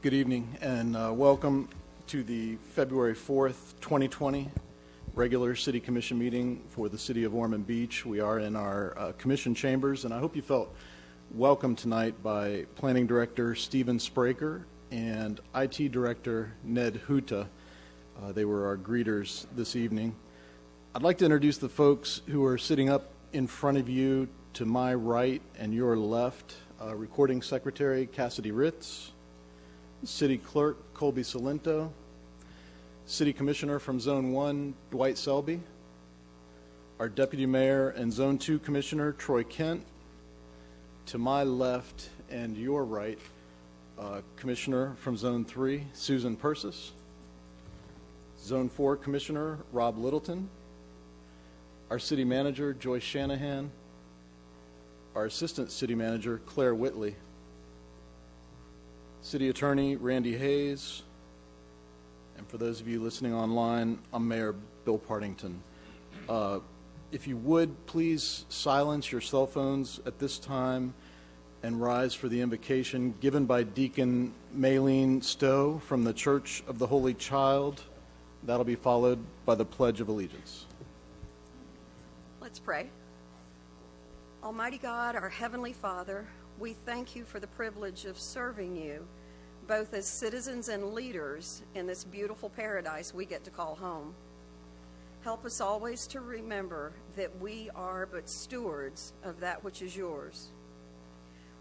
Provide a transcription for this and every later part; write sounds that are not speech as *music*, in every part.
Good evening and uh, welcome to the February 4th, 2020 regular City Commission meeting for the City of Ormond Beach. We are in our uh, commission chambers and I hope you felt welcome tonight by Planning Director Steven Spraker and IT Director Ned Huta. Uh, they were our greeters this evening. I'd like to introduce the folks who are sitting up in front of you to my right and your left. Uh, Recording Secretary Cassidy Ritz, City Clerk Colby Salento, City Commissioner from Zone 1 Dwight Selby, our Deputy Mayor and Zone 2 Commissioner Troy Kent, to my left and your right, uh, Commissioner from Zone 3 Susan Persis, Zone 4 Commissioner Rob Littleton, our City Manager Joyce Shanahan, our Assistant City Manager Claire Whitley, City Attorney Randy Hayes, and for those of you listening online, I'm Mayor Bill Partington. Uh, if you would, please silence your cell phones at this time and rise for the invocation given by Deacon Maylene Stowe from the Church of the Holy Child. That'll be followed by the Pledge of Allegiance. Let's pray. Almighty God, our Heavenly Father, we thank you for the privilege of serving you, both as citizens and leaders in this beautiful paradise we get to call home. Help us always to remember that we are but stewards of that which is yours.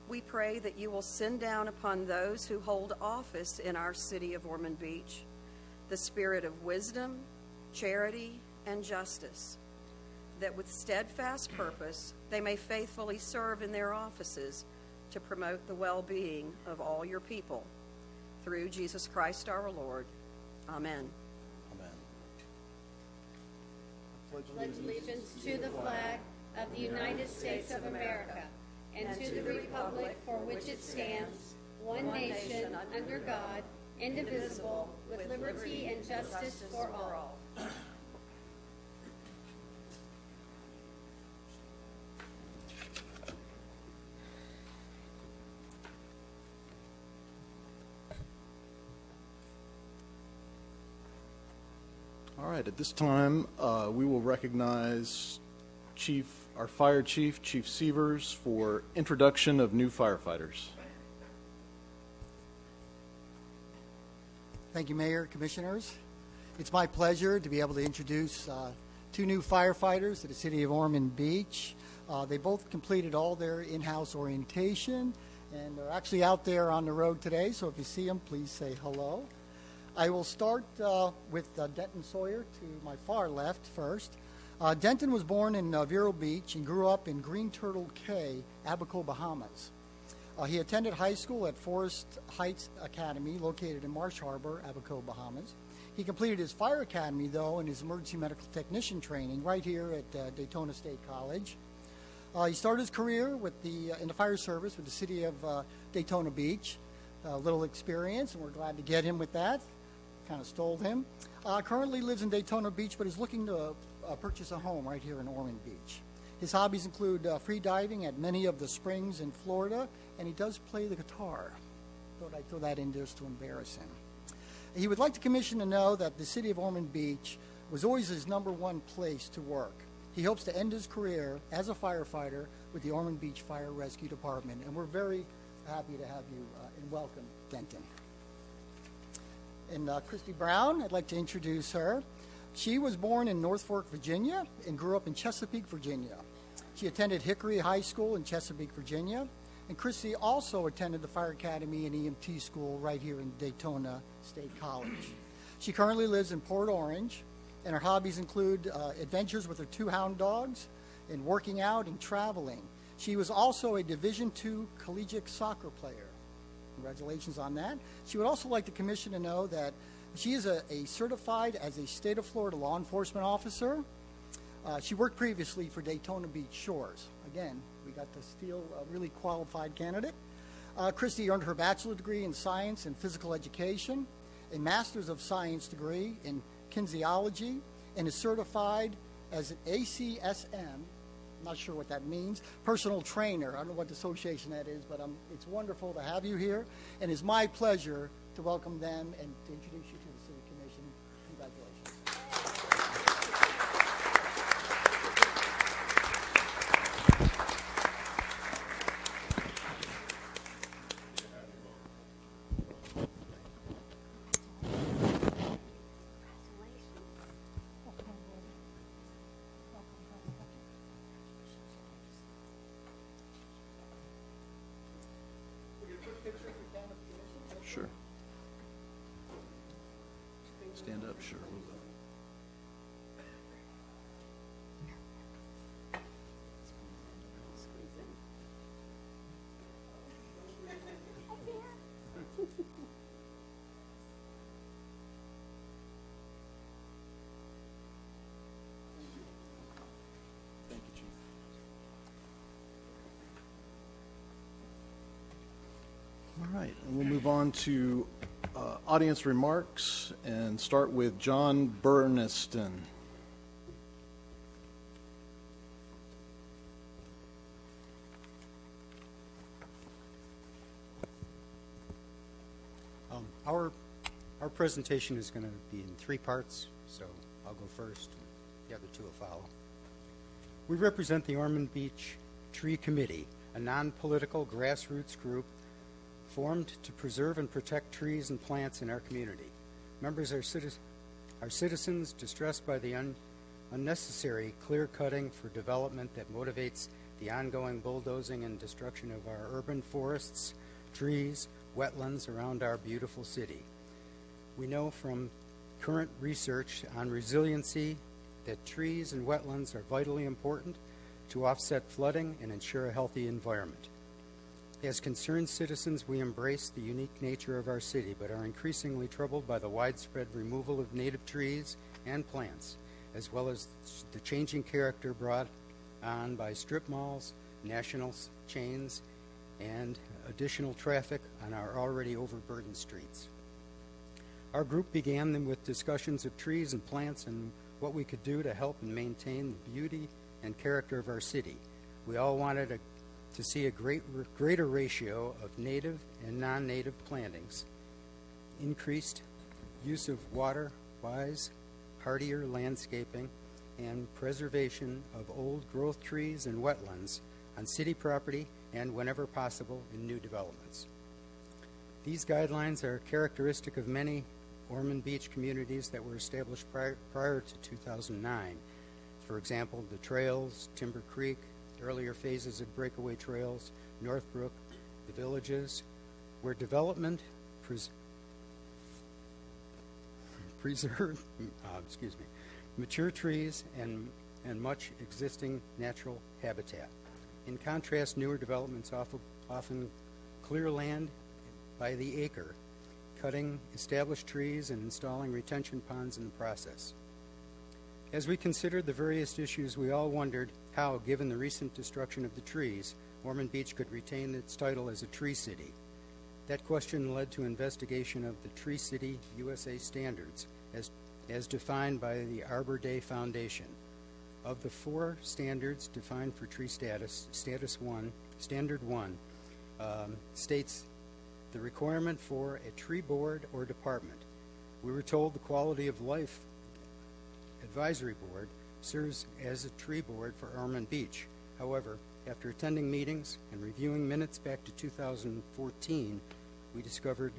We pray that you will send down upon those who hold office in our city of Ormond Beach the spirit of wisdom, charity, and justice that with steadfast purpose they may faithfully serve in their offices to promote the well being of all your people. Through Jesus Christ our Lord. Amen. Amen. pledge allegiance to the flag of the United States of America and to the republic for which it stands, one nation, under God, indivisible, with liberty and justice for all. All right, at this time, uh, we will recognize Chief, our Fire Chief, Chief Severs, for introduction of new firefighters. Thank you, Mayor, Commissioners. It's my pleasure to be able to introduce uh, two new firefighters to the City of Ormond Beach. Uh, They both completed all their in-house orientation and they're actually out there on the road today, so if you see them, please say hello. I will start uh, with uh, Denton Sawyer to my far left first. Uh, Denton was born in uh, Vero Beach and grew up in Green Turtle Cay, Abaco, Bahamas. Uh, he attended high school at Forest Heights Academy, located in Marsh Harbor, Abaco, Bahamas. He completed his fire academy, though, and his emergency medical technician training right here at uh, Daytona State College. He started his career with the, in the fire service with the city of Daytona Beach. A little experience, and we're glad to get him with that. Kind of stole him. Uh, currently lives in Daytona Beach, but is looking to uh, purchase a home right here in Ormond Beach. His hobbies include uh, free diving at many of the springs in Florida, and he does play the guitar. Thought I'd throw that in just to embarrass him. He would like the commission to know that the city of Ormond Beach was always his number one place to work. He hopes to end his career as a firefighter with the Ormond Beach Fire Rescue Department, and we're very happy to have you uh, and welcome Denton. And uh, Christy Brown, I'd like to introduce her. She was born in Norfolk, Virginia, and grew up in Chesapeake, Virginia. She attended Hickory High School in Chesapeake, Virginia, and Christy also attended the Fire Academy and EMT school right here in Daytona State College. She currently lives in Port Orange, and her hobbies include uh, adventures with her two hound dogs, and working out and traveling. She was also a Division II collegiate soccer player. Congratulations on that. She would also like the commission to know that she is a, a certified as a state of Florida law enforcement officer. Uh, she worked previously for Daytona Beach Shores. Again, we got to steal a really qualified candidate. Uh, Christy earned her bachelor's degree in science and physical education, a master's of science degree in kinesiology, and is certified as an ACSM. Not sure what that means. Personal trainer. I don't know what association that is, but um, it's wonderful to have you here, and it's my pleasure to welcome them and to introduce you to sure. Thank you, Chief. All right, and we'll move on to audience remarks and start with John Burniston. Um, Our, our presentation is going to be in three parts, so I'll go first, the other two will follow. We represent the Ormond Beach Tree Committee, a non-political grassroots group formed to preserve and protect trees and plants in our community. Members are, citi- are citizens distressed by the un- unnecessary clear-cutting for development that motivates the ongoing bulldozing and destruction of our urban forests, trees, wetlands around our beautiful city. We know from current research on resiliency that trees and wetlands are vitally important to offset flooding and ensure a healthy environment. As concerned citizens, we embrace the unique nature of our city, but are increasingly troubled by the widespread removal of native trees and plants, as well as the changing character brought on by strip malls, national chains, and additional traffic on our already overburdened streets. Our group began them with discussions of trees and plants and what we could do to help and maintain the beauty and character of our city. We all wanted a, to see a great, greater ratio of native and non-native plantings, increased use of water-wise, hardier landscaping, and preservation of old growth trees and wetlands on city property and whenever possible in new developments. These guidelines are characteristic of many Ormond Beach communities that were established prior, prior to 2009. For example, the trails, Timber Creek, earlier phases of breakaway trails, Northbrook, the villages, where development pres- preserve, *laughs* uh, excuse me, mature trees and, and much existing natural habitat. In contrast, newer developments often, often clear land by the acre, cutting established trees and installing retention ponds in the process. As we considered the various issues, we all wondered how, given the recent destruction of the trees, Ormond Beach could retain its title as a tree city. That question led to investigation of the Tree City USA standards as, as defined by the Arbor Day Foundation. Of the four standards defined for tree status, status one, standard one, um, states the requirement for a tree board or department. We were told the quality of life advisory board serves as a tree board for Ormond Beach. However, after attending meetings and reviewing minutes back to 2014, we discovered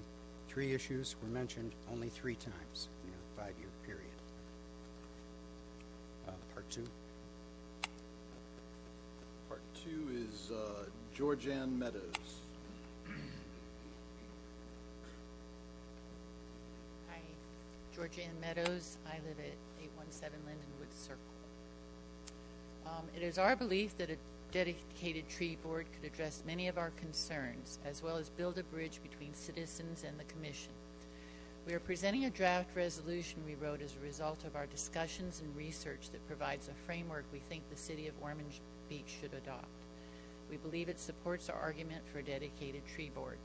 tree issues were mentioned only three times in a five-year period. Uh, part two. Part two is uh, Georgianne Meadows. Hi, Georgianne Meadows. I live at 817 Lindenwood Circle. Um, It is our belief that a dedicated tree board could address many of our concerns, as well as build a bridge between citizens and the commission. We are presenting a draft resolution we wrote as a result of our discussions and research that provides a framework we think the city of Ormond Beach should adopt. We believe it supports our argument for a dedicated tree board.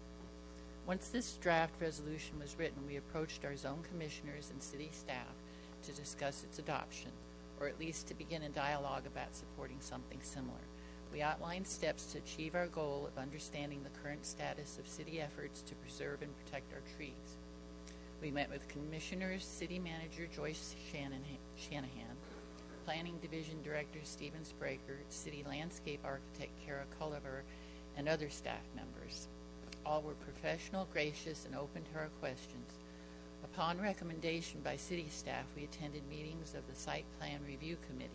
Once this draft resolution was written, we approached our zone commissioners and city staff to discuss its adoption, or at least to begin a dialogue about supporting something similar. We outlined steps to achieve our goal of understanding the current status of city efforts to preserve and protect our trees. We met with Commissioners, City Manager Joyce Shanahan, Planning Division Director Steven Spraker, City Landscape Architect Kara Culliver, and other staff members. All were professional, gracious, and open to our questions. Upon recommendation by city staff, we attended meetings of the Site Plan Review Committee.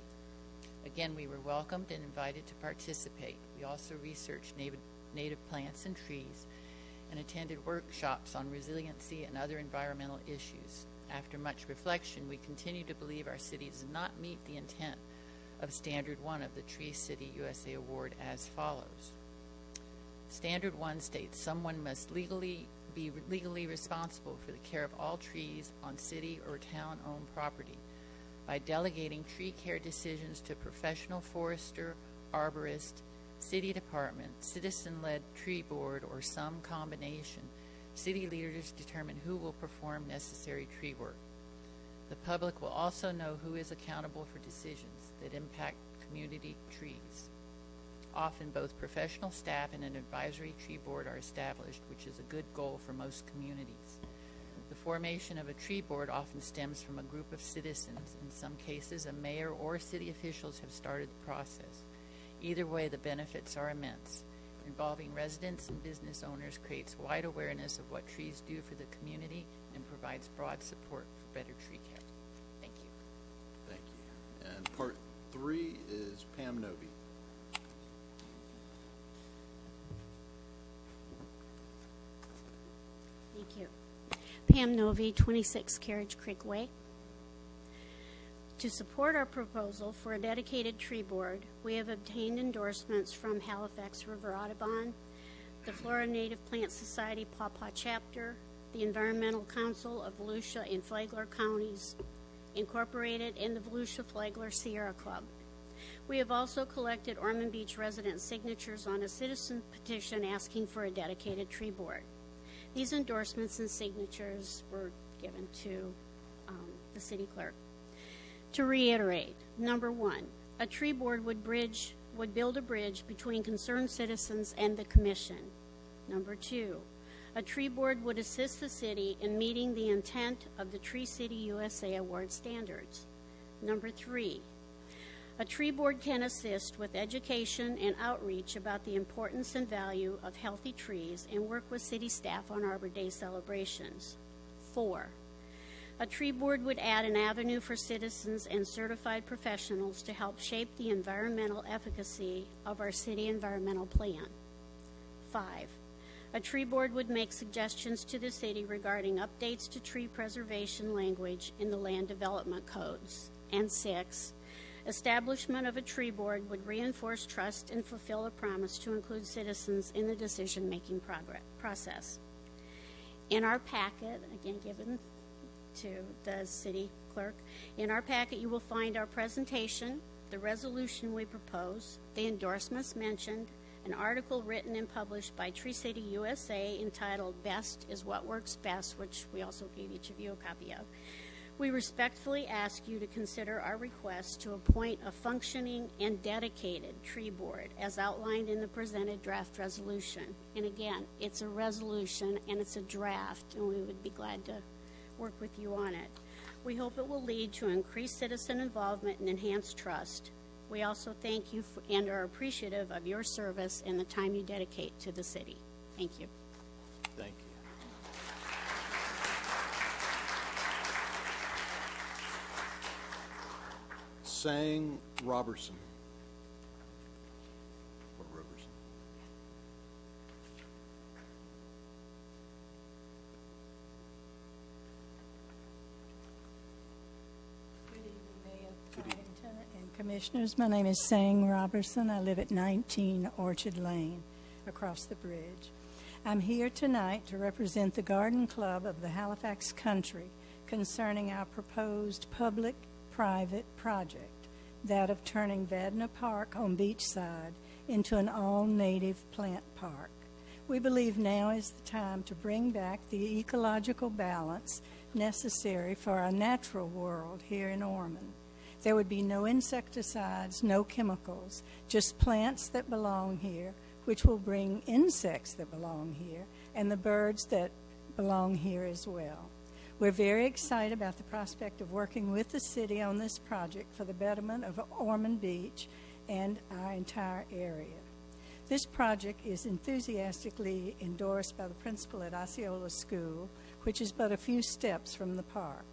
Again, we were welcomed and invited to participate. We also researched native, plants and trees and attended workshops on resiliency and other environmental issues. After much reflection, we continue to believe our city does not meet the intent of Standard 1 of the Tree City USA Award as follows. Standard 1 states someone must legally be legally responsible for the care of all trees on city or town-owned property by delegating tree care decisions to professional forester, arborist, city department, citizen-led tree board, or some combination. City leaders determine who will perform necessary tree work. The public will also know who is accountable for decisions that impact community trees. Often both professional staff and an advisory tree board are established, which is a good goal for most communities. The formation of a tree board often stems from a group of citizens. In some cases, a mayor or city officials have started the process. Either way, the benefits are immense. Involving residents and business owners creates wide awareness of what trees do for the community and provides broad support for better tree care. Thank you. Thank you. And part three is Pam Novi. Thank you. Pam Novi, 26 Carriage Creek Way. To support our proposal for a dedicated tree board, we have obtained endorsements from Halifax River Audubon, the Florida Native Plant Society Pawpaw Chapter, the Environmental Council of Volusia and Flagler Counties, Incorporated, and the Volusia Flagler Sierra Club. We have also collected Ormond Beach resident signatures on a citizen petition asking for a dedicated tree board. These endorsements and signatures were given to um, the city clerk. To reiterate, number one, a tree board would bridge would build a bridge between concerned citizens and the commission. Number two, a tree board would assist the city in meeting the intent of the Tree City USA Award standards. Number three, a tree board can assist with education and outreach about the importance and value of healthy trees and work with city staff on Arbor Day celebrations. Four, a tree board would add an avenue for citizens and certified professionals to help shape the environmental efficacy of our city environmental plan. Five, a tree board would make suggestions to the city regarding updates to tree preservation language in the land development codes. And six, establishment of a tree board would reinforce trust and fulfill a promise to include citizens in the decision making process. In our packet, again given to the city clerk. In our packet, you will find our presentation, the resolution we propose, the endorsements mentioned, an article written and published by Tree City USA entitled Best is What Works Best, which we also gave each of you a copy of. We respectfully ask you to consider our request to appoint a functioning and dedicated tree board as outlined in the presented draft resolution. And again, it's a resolution and it's a draft, and we would be glad to work with you on it. We hope it will lead to increased citizen involvement and enhanced trust. We also thank you for, and are appreciative of your service and the time you dedicate to the city. Thank you. Thank you. Sang Robertson. Good evening, Mayor, Mayorington and Commissioners. My name is Sang Robertson. I live at 19 Orchard Lane across the bridge. I'm here tonight to represent the Garden Club of the Halifax Country concerning our proposed public private project, that of turning Vadner Park on Beachside into an all native plant park. We believe now is the time to bring back the ecological balance necessary for our natural world here in Ormond. There would be no insecticides, no chemicals, just plants that belong here, which will bring insects that belong here, and the birds that belong here as well. We're very excited about the prospect of working with the city on this project for the betterment of Ormond Beach and our entire area. This project is enthusiastically endorsed by the principal at Osceola School, which is but a few steps from the park.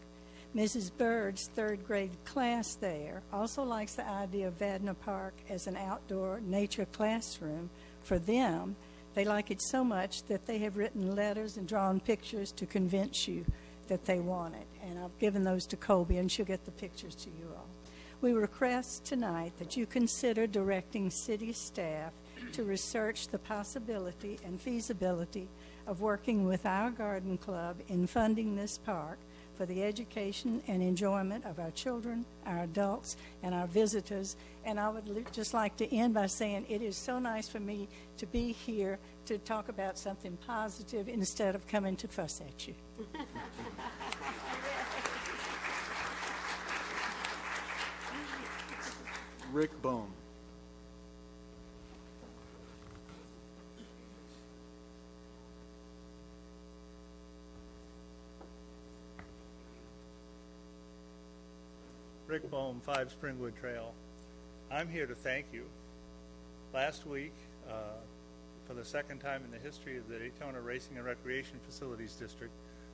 Mrs. Bird's third grade class there also likes the idea of Vadner Park as an outdoor nature classroom. For them, they like it so much that they have written letters and drawn pictures to convince you that they wanted. And I've given those to Colby, and she'll get the pictures to you all. We request tonight that you consider directing city staff to research the possibility and feasibility of working with our garden club in funding this park for the education and enjoyment of our children, our adults, and our visitors. And I would just like to end by saying it is so nice for me to be here to talk about something positive instead of coming to fuss at you. Rick Bohm. Rick Bohm, 5 Springwood Trail. I'm here to thank you. Last week, uh, for the second time in the history of the Daytona Racing and Recreation Facilities District,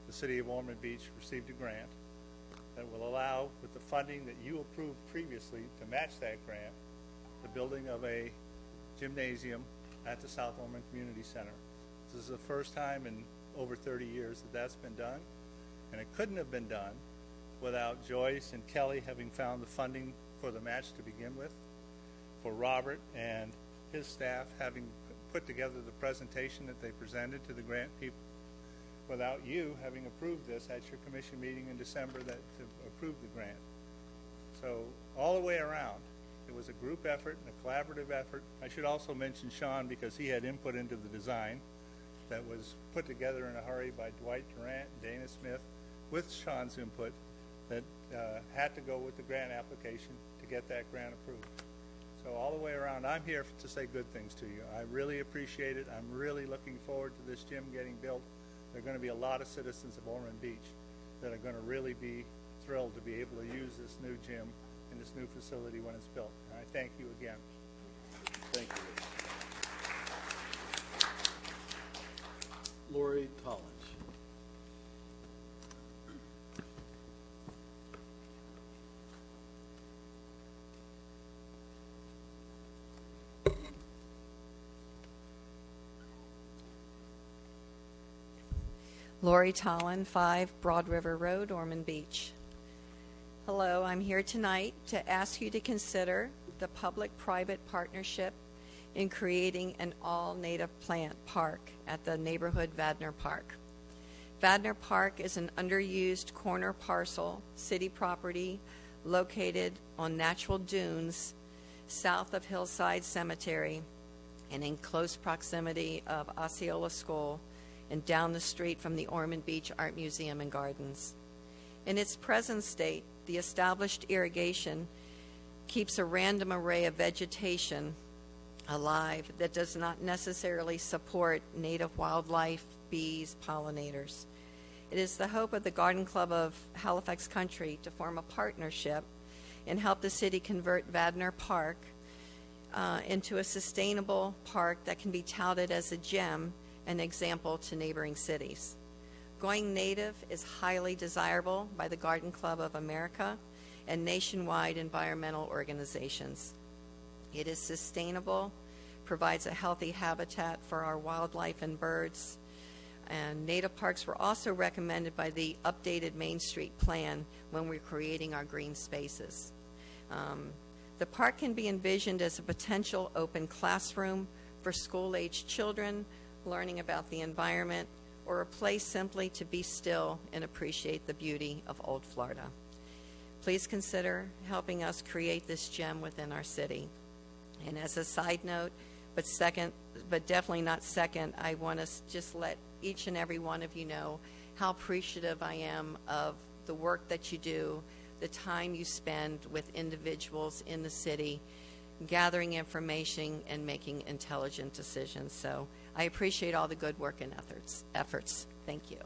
the City of Ormond Beach received a grant that will allow, with the funding that you approved previously to match that grant, the building of a gymnasium at the South Ormond Community Center. This is the first time in over 30 years that that's been done, and it couldn't have been done without Joyce and Kelly having found the funding for the match to begin with, for Robert and his staff having put together the presentation that they presented to the grant people, without you having approved this at your commission meeting in December that to approve the grant. So all the way around, it was a group effort and a collaborative effort. I should also mention Sean because he had input into the design that was put together in a hurry by Dwight Durant and Dana Smith with Sean's input that uh, had to go with the grant application to get that grant approved. So all the way around, I'm here to say good things to you. I really appreciate it. I'm really looking forward to this gym getting built. There are going to be a lot of citizens of Ormond Beach that are going to really be thrilled to be able to use this new gym and this new facility when it's built. And I thank you again. Thank you. Lori Collins. Lori Tollin, 5 Broad River Road, Ormond Beach. Hello, I'm here tonight to ask you to consider the public-private partnership in creating an all-native plant park at the neighborhood Vadner Park. Vadner Park is an underused corner parcel, city property, located on natural dunes south of Hillside Cemetery and in close proximity of Osceola School and down the street from the Ormond Beach Art Museum and Gardens. In its present state, the established irrigation keeps a random array of vegetation alive that does not necessarily support native wildlife, bees, pollinators. It is the hope of the Garden Club of Halifax Country to form a partnership and help the city convert Vadner Park uh, into a sustainable park that can be touted as a gem an example to neighboring cities. Going native is highly desirable by the Garden Club of America and nationwide environmental organizations. It is sustainable, provides a healthy habitat for our wildlife and birds, and native parks were also recommended by the updated Main Street plan when we're creating our green spaces. Um, the park can be envisioned as a potential open classroom for school-aged children learning about the environment, or a place simply to be still and appreciate the beauty of Old Florida. Please consider helping us create this gem within our city. And as a side note, but second, but definitely not second, I want to just let each and every one of you know how appreciative I am of the work that you do, the time you spend with individuals in the city, gathering information and making intelligent decisions. So I appreciate all the good work and efforts. efforts. Thank you.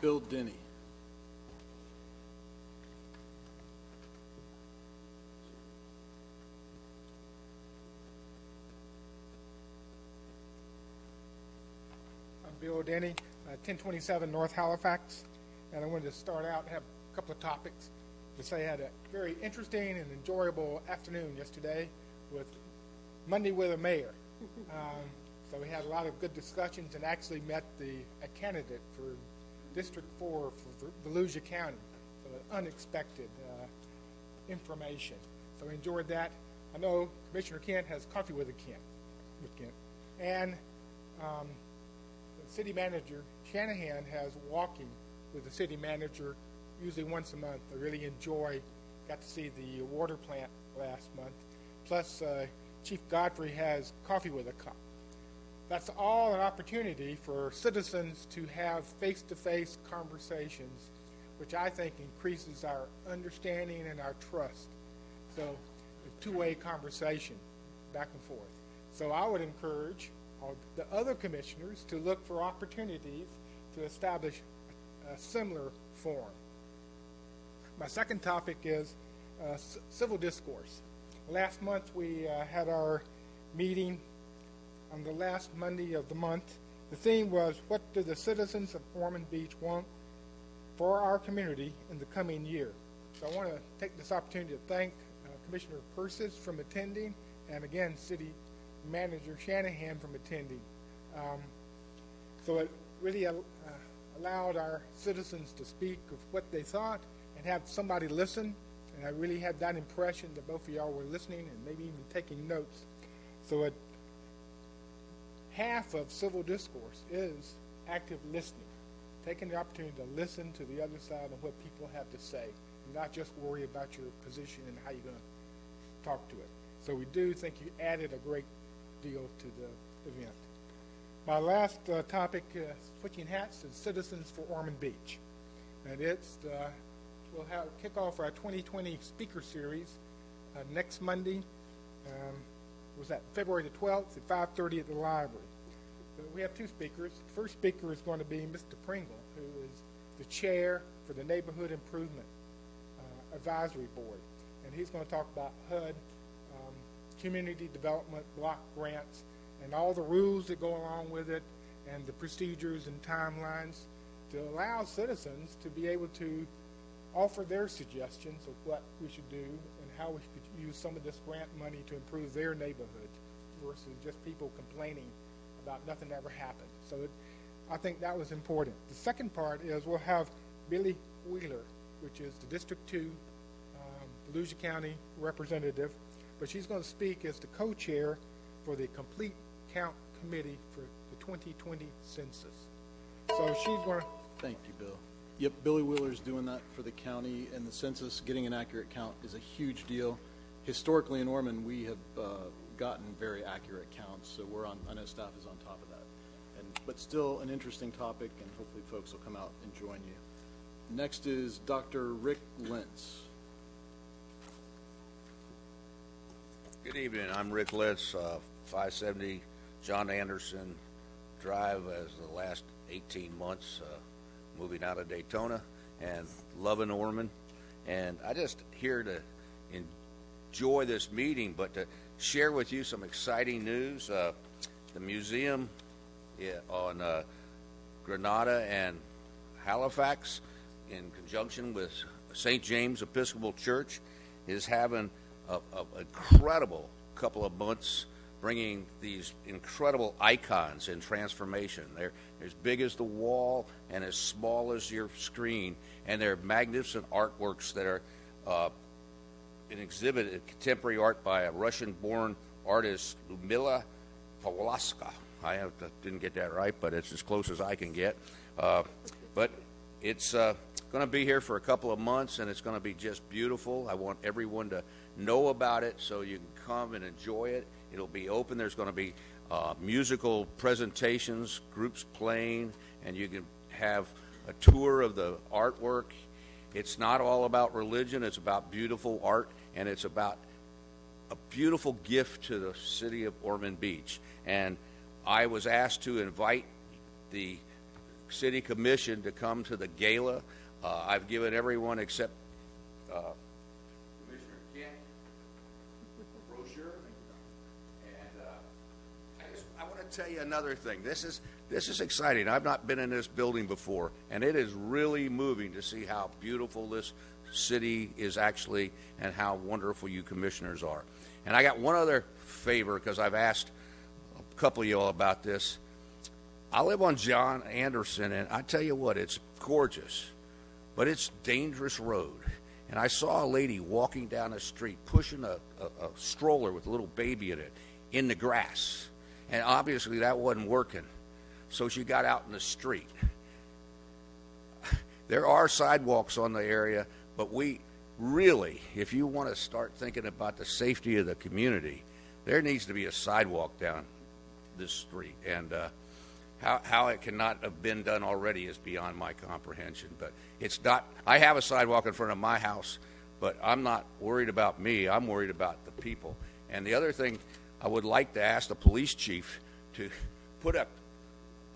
Bill Denny. I'm Bill Denny, uh, 1027 North Halifax, and I wanted to start out and have a couple of topics to say I had a very interesting and enjoyable afternoon yesterday with Monday with a mayor. *laughs* Um, so we had a lot of good discussions and actually met the a candidate for District 4 for Volusia County. So unexpected uh, information. So we enjoyed that. I know Commissioner Kent has coffee with a Kent, with Kent, and um, the city manager Shanahan has walking with the city manager usually once a month. I really enjoy. Got to see the water plant last month. Plus, uh, Chief Godfrey has coffee with a cup. That's all an opportunity for citizens to have face-to-face conversations, which I think increases our understanding and our trust. So, a two-way conversation, back and forth. So I would encourage the other commissioners to look for opportunities to establish a similar forum. My second topic is uh, civil discourse. Last month we uh, had our meeting on the last Monday of the month. The theme was What do the citizens of Ormond Beach want for our community in the coming year? So I want to take this opportunity to thank uh, Commissioner Persis from attending and again City Manager Shanahan from attending. Um, so it really uh, allowed our citizens to speak of what they thought and have somebody listen. And I really had that impression that both of y'all were listening and maybe even taking notes. So it, half of civil discourse is active listening, taking the opportunity to listen to the other side of what people have to say, and not just worry about your position and how you're going to talk to it. So we do think you added a great deal to the event. My last uh, topic, uh, switching hats, is Citizens for Ormond Beach. And it's, uh, we'll have kick off our 2020 speaker series uh, next Monday. Um, was that February the 12th at 5.30 at the library. we have two speakers. The first speaker is going to be Mr. Pringle, who is the chair for the Neighborhood Improvement uh, Advisory Board. And he's going to talk about HUD, um, community development block grants, and all the rules that go along with it, and the procedures and timelines to allow citizens to be able to offer their suggestions of what we should do and how we could use some of this grant money to improve their neighborhoods versus just people complaining about nothing ever happened. So it, I think that was important. The second part is we'll have Billie Wheeler, which is the District 2 um, Volusia County representative, but she's going to speak as the co-chair for the Complete Count Committee for the 2020 census. So she's going to... Thank you, Bill. Yep, Billie Wheeler is doing that for the county, and the census, getting an accurate count is a huge deal. Historically in Ormond, we have uh, gotten very accurate counts, so we're on, I know staff is on top of that. And, but still an interesting topic, and hopefully folks will come out and join you. Next is Dr. Rick Lentz. Good evening. I'm Rick Lentz, uh, 570 John Anderson Drive as the last 18 months. Uh, moving out of Daytona and loving Ormond. And I just here to enjoy this meeting, but to share with you some exciting news. Uh, the museum on uh, Granada and Halifax, in conjunction with St. James Episcopal Church, is having an incredible couple of months bringing these incredible icons in transformation. They're as big as the wall and as small as your screen, and they're magnificent artworks that are uh, an exhibit, of contemporary art by a Russian-born artist, Lumila Pawlaska. I have didn't get that right, but it's as close as I can get. Uh, but it's uh, going to be here for a couple of months, and it's going to be just beautiful. I want everyone to know about it so you can come and enjoy it. It'll be open. There's going to be uh, musical presentations, groups playing, and you can have a tour of the artwork. It's not all about religion, it's about beautiful art, and it's about a beautiful gift to the city of Ormond Beach. And I was asked to invite the city commission to come to the gala. Uh, I've given everyone except uh, Commissioner Kent a brochure. And uh, I, just, I want to tell you another thing. This is this is exciting. I've not been in this building before, and it is really moving to see how beautiful this city is actually and how wonderful you commissioners are. And I got one other favor because I've asked a couple of y'all about this. I live on John Anderson, and I tell you what, it's gorgeous, but it's dangerous road. And I saw a lady walking down the street pushing a, a, a stroller with a little baby in it in the grass. And obviously that wasn't working. So she got out in the street. *laughs* There are sidewalks on the area, but we really, if you want to start thinking about the safety of the community, there needs to be a sidewalk down this street. And uh, how, how it cannot have been done already is beyond my comprehension. But it's not, I have a sidewalk in front of my house, but I'm not worried about me. I'm worried about the people. And the other thing, I would like to ask the police chief to put a,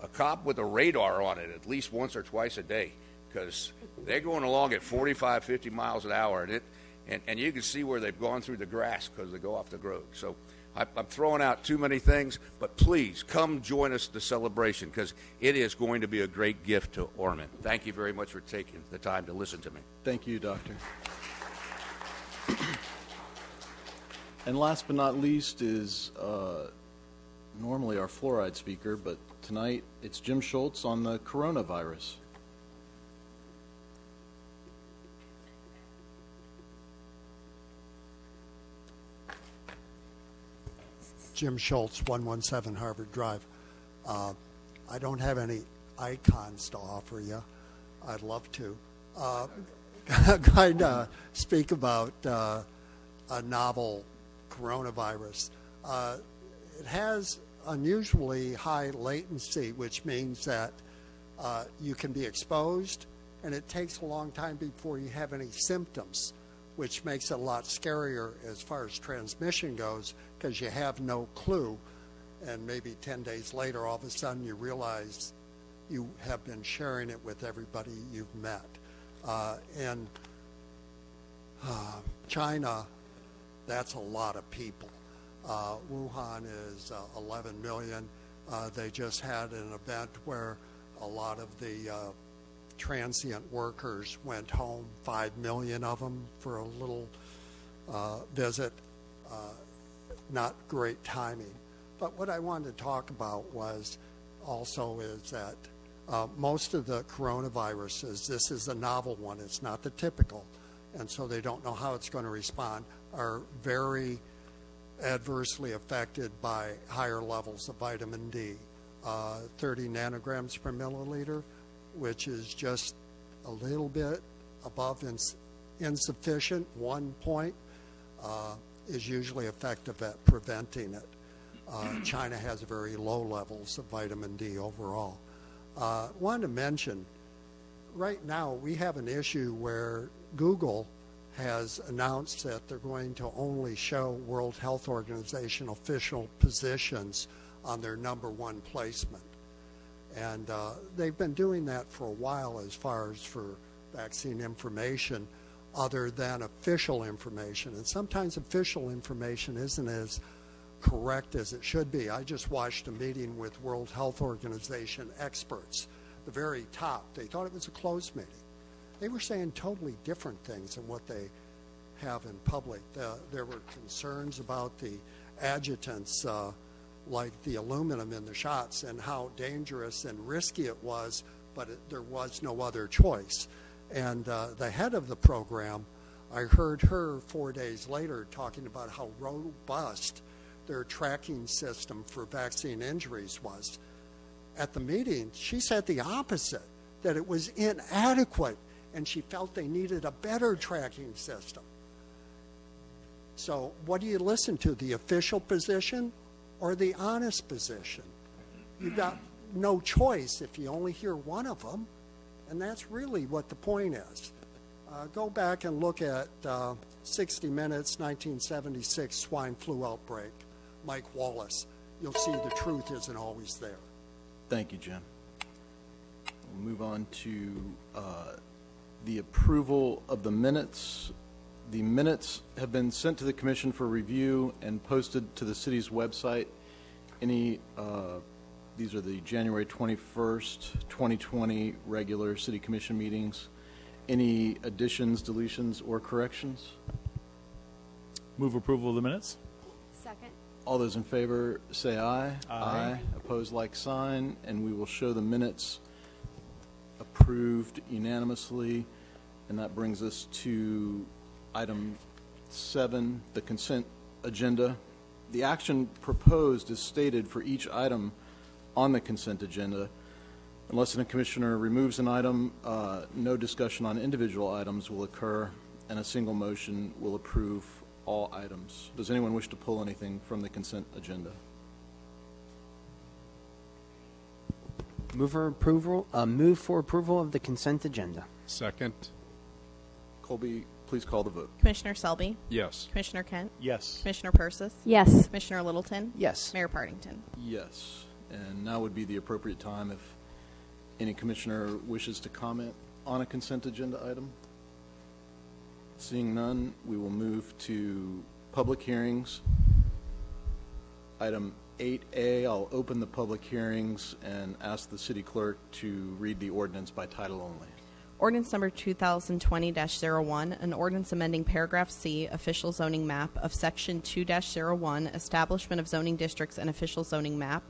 a cop with a radar on it at least once or twice a day because they're going along at 45, 50 miles an hour, and, it, and, and you can see where they've gone through the grass because they go off the road. So I, I'm throwing out too many things, but please come join us at the celebration because it is going to be a great gift to Ormond. Thank you very much for taking the time to listen to me. Thank you, Doctor. And last but not least is uh, normally our fluoride speaker, but tonight it's Jim Schultz on the coronavirus. Jim Schultz, 117 Harvard Drive. Uh, I don't have any icons to offer you. I'd love to. Uh, *laughs* kind of speak about uh, a novel coronavirus. Uh, it has unusually high latency, which means that uh, you can be exposed, and it takes a long time before you have any symptoms which makes it a lot scarier as far as transmission goes because you have no clue. And maybe 10 days later, all of a sudden, you realize you have been sharing it with everybody you've met. Uh, in uh, China, that's a lot of people. Uh, Wuhan is uh, 11 million. Uh, they just had an event where a lot of the uh, transient workers went home, five million of them for a little uh, visit. Uh, not great timing. But what I wanted to talk about was also is that most of the coronaviruses, this is a novel one, it's not the typical, and so they don't know how it's going to respond, are very adversely affected by higher levels of vitamin D. Uh, 30 nanograms per milliliter which is just a little bit above ins insufficient, one point, uh, is usually effective at preventing it. Uh, *clears throat* China has very low levels of vitamin D overall. Uh, wanted to mention, right now we have an issue where Google has announced that they're going to only show World Health Organization official positions on their number one placement. And uh, they've been doing that for a while as far as for vaccine information other than official information. And sometimes official information isn't as correct as it should be. I just watched a meeting with World Health Organization experts, the very top. They thought it was a closed meeting. They were saying totally different things than what they have in public. There were concerns about the adjuvants uh, like the aluminum in the shots and how dangerous and risky it was, but it, there was no other choice. And uh, the head of the program, I heard her four days later talking about how robust their tracking system for vaccine injuries was. At the meeting, she said the opposite, that it was inadequate, and she felt they needed a better tracking system. So, what do you listen to? The official position or the honest position. You've got no choice if you only hear one of them, and that's really what the point is. Uh, go back and look at uh, 60 Minutes, 1976 swine flu outbreak, Mike Wallace. You'll see the truth isn't always there. Thank you, Jim. We'll move on to uh, the approval of the minutes. The minutes have been sent to the commission for review and posted to the city's website. Any, uh, these are the January 21st, 2020 regular city commission meetings. Any additions, deletions, or corrections? Move approval of the minutes? Second. All those in favor say aye. Aye. Opposed, like sign, and we will show the minutes approved unanimously. And that brings us to item seven, the consent agenda. The action proposed is stated for each item on the consent agenda. Unless a commissioner removes an item, uh, no discussion on individual items will occur, and a single motion will approve all items. Does anyone wish to pull anything from the consent agenda? Move for approval, uh, move for approval of the consent agenda. Second. Colby, please call the vote. Commissioner Selby? Yes. Commissioner Kent? Yes. Commissioner Persis? Yes. Commissioner Littleton? Yes. Mayor Partington? Yes, and now would be the appropriate time if any commissioner wishes to comment on a consent agenda item. Seeing none, we will move to public hearings. Item 8A, I'll open the public hearings and ask the city clerk to read the ordinance by title only. Ordinance number 2020-01, an ordinance amending paragraph C, official zoning map of section 2-01, establishment of zoning districts and official zoning map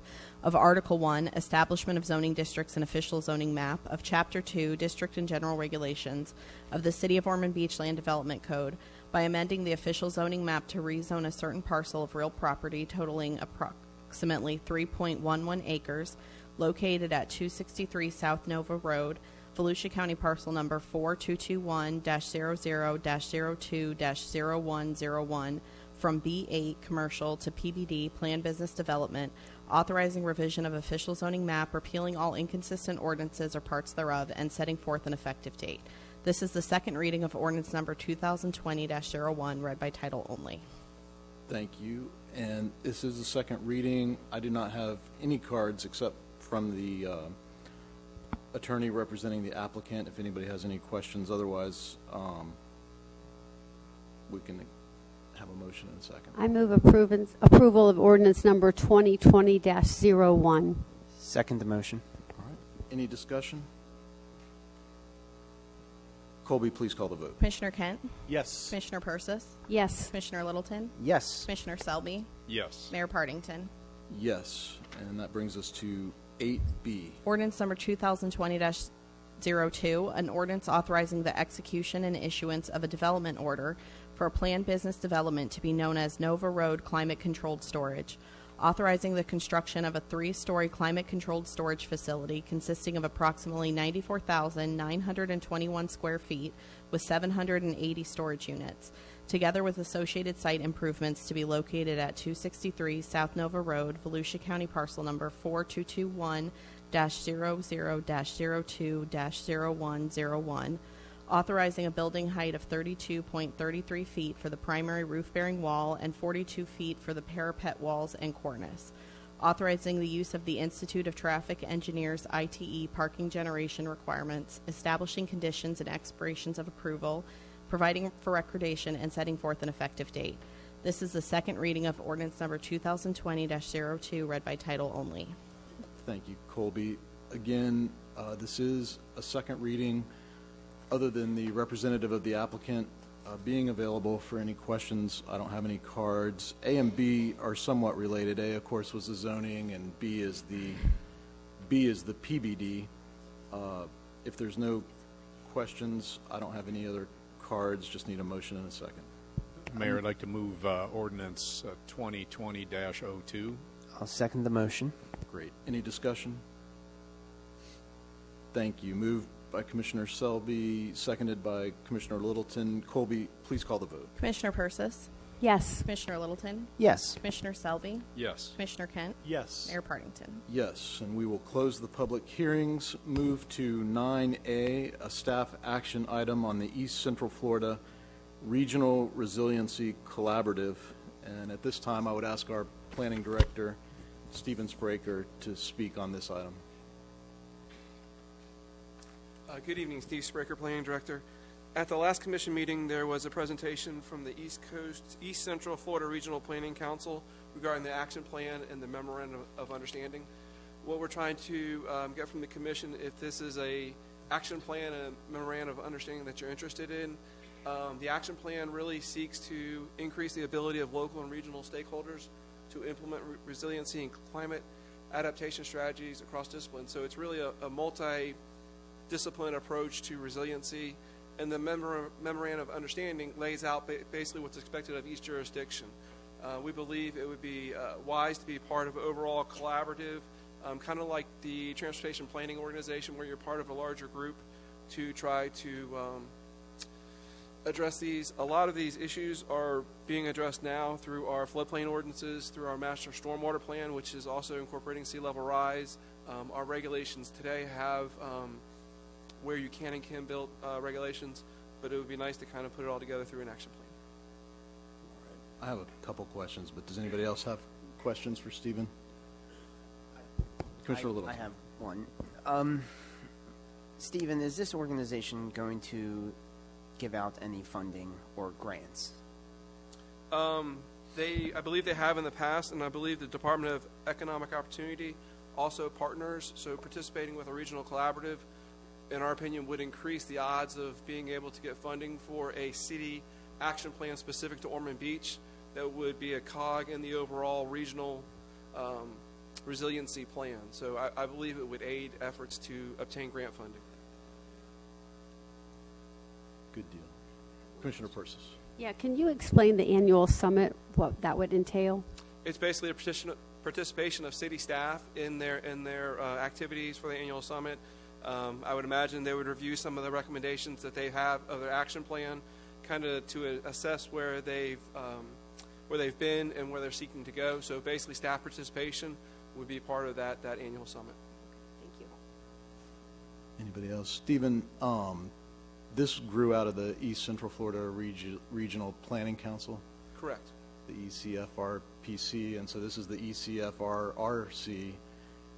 of Article 1, establishment of zoning districts and official zoning map of Chapter 2, district and general regulations of the City of Ormond Beach Land Development Code by amending the official zoning map to rezone a certain parcel of real property totaling approximately 3.11 acres located at 263 South Nova Road, Volusia County parcel number 4221-00-02-0101 from B8 commercial to PBD planned business development, authorizing revision of official zoning map, repealing all inconsistent ordinances or parts thereof, and setting forth an effective date. This is the second reading of ordinance number 2020-01, read by title only. Thank you. And this is the second reading. I do not have any cards except from the uh, attorney representing the applicant, if anybody has any questions. Otherwise, um, we can have a motion in a second. I move approval, approval of ordinance number 2020-01. Second the motion. All right. Any discussion? Colby, please call the vote. Commissioner Kent? Yes. Commissioner Persis? Yes. Commissioner Littleton? Yes. Commissioner Selby? Yes. Mayor Partington? Yes, and that brings us to 8B. Ordinance number 2020-02, an ordinance authorizing the execution and issuance of a development order for a planned business development to be known as Nova Road Climate Controlled Storage, authorizing the construction of a three-story climate-controlled storage facility consisting of approximately 94,921 square feet with 780 storage units, together with associated site improvements to be located at 263 South Nova Road, Volusia County parcel number 4221-00-02-0101, authorizing a building height of 32.33 feet for the primary roof-bearing wall and 42 feet for the parapet walls and cornice, authorizing the use of the Institute of Traffic Engineers ITE parking generation requirements, establishing conditions and expirations of approval, providing for recordation, and setting forth an effective date. This is the second reading of ordinance number 2020-02, read by title only. Thank you, Colby. Again, uh, this is a second reading. Other than the representative of the applicant uh, being available for any questions, I don't have any cards. A and B are somewhat related. A, of course, was the zoning, and B is the B is the PBD. Uh, if there's no questions, I don't have any other cards. Just need a motion in a second. Mayor, I'd like to move uh, ordinance uh, 2020-02. I'll second the motion. Great. Any discussion? Thank you. Moved by Commissioner Selby, seconded by Commissioner Littleton. Colby, please call the vote. Commissioner Persis? Yes. Commissioner Littleton? Yes. Commissioner Selby? Yes. Commissioner Kent? Yes. Mayor Partington? Yes, and we will close the public hearings. Move to 9A, a staff action item on the East Central Florida Regional Resiliency Collaborative. And at this time, I would ask our planning director, Steven Spraker, to speak on this item. Uh, Good evening, Steve Spraker, Planning Director. At the last commission meeting, there was a presentation from the East Coast, East Central Florida Regional Planning Council regarding the action plan and the memorandum of understanding. What we're trying to um, get from the commission, if this is a action plan and memorandum of understanding that you're interested in, um, the action plan really seeks to increase the ability of local and regional stakeholders to implement re- resiliency and climate adaptation strategies across disciplines. So it's really a, a multi discipline approach to resiliency, and the memor- memorandum of understanding lays out ba- basically what's expected of each jurisdiction. Uh, we believe it would be uh, wise to be part of an overall collaborative, um, kind of like the Transportation Planning Organization, where you're part of a larger group to try to um, address these. A lot of these issues are being addressed now through our floodplain ordinances, through our master stormwater plan, which is also incorporating sea level rise. Um, our regulations today have um, where you can and can build uh, regulations, but it would be nice to kind of put it all together through an action plan. I have a couple questions, but does anybody else have questions for Steven? Commissioner I- Littleton. I have one. Um, Steven, is this organization going to give out any funding or grants? Um, they, I believe they have in the past, and I believe the Department of Economic Opportunity also partners. So participating with a regional collaborative, in our opinion, would increase the odds of being able to get funding for a city action plan specific to Ormond Beach. That would be a cog in the overall regional um, resiliency plan. So I, I believe it would aid efforts to obtain grant funding. Good deal. Commissioner Persis. Yeah, can you explain the annual summit, what that would entail? It's basically a partition, participation of city staff in their in their uh, activities for the annual summit. Um, I would imagine they would review some of the recommendations that they have of their action plan, kind of to assess where they've um, where they've been and where they're seeking to go. So basically, staff participation would be part of that that annual summit. Thank you. Anybody else? Steven, um, this grew out of the East Central Florida Regi- Regional Planning Council, Correct. the ECFRPC, and so this is the E ECFRRC.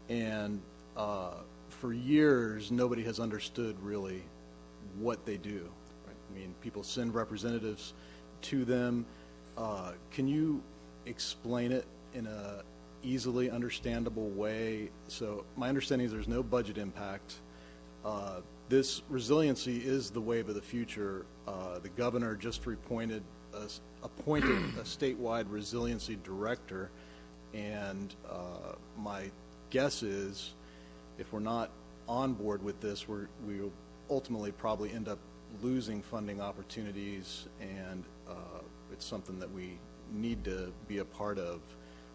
And uh, for years, nobody has understood really what they do. I mean, people send representatives to them. Uh, Can you explain it in a easily understandable way? So my understanding is there's no budget impact. Uh, This resiliency is the wave of the future. Uh, The governor just appointed, a- appointed *clears throat* a statewide resiliency director, and uh, my guess is, if we're not on board with this, we're, we'll ultimately probably end up losing funding opportunities, and uh, it's something that we need to be a part of.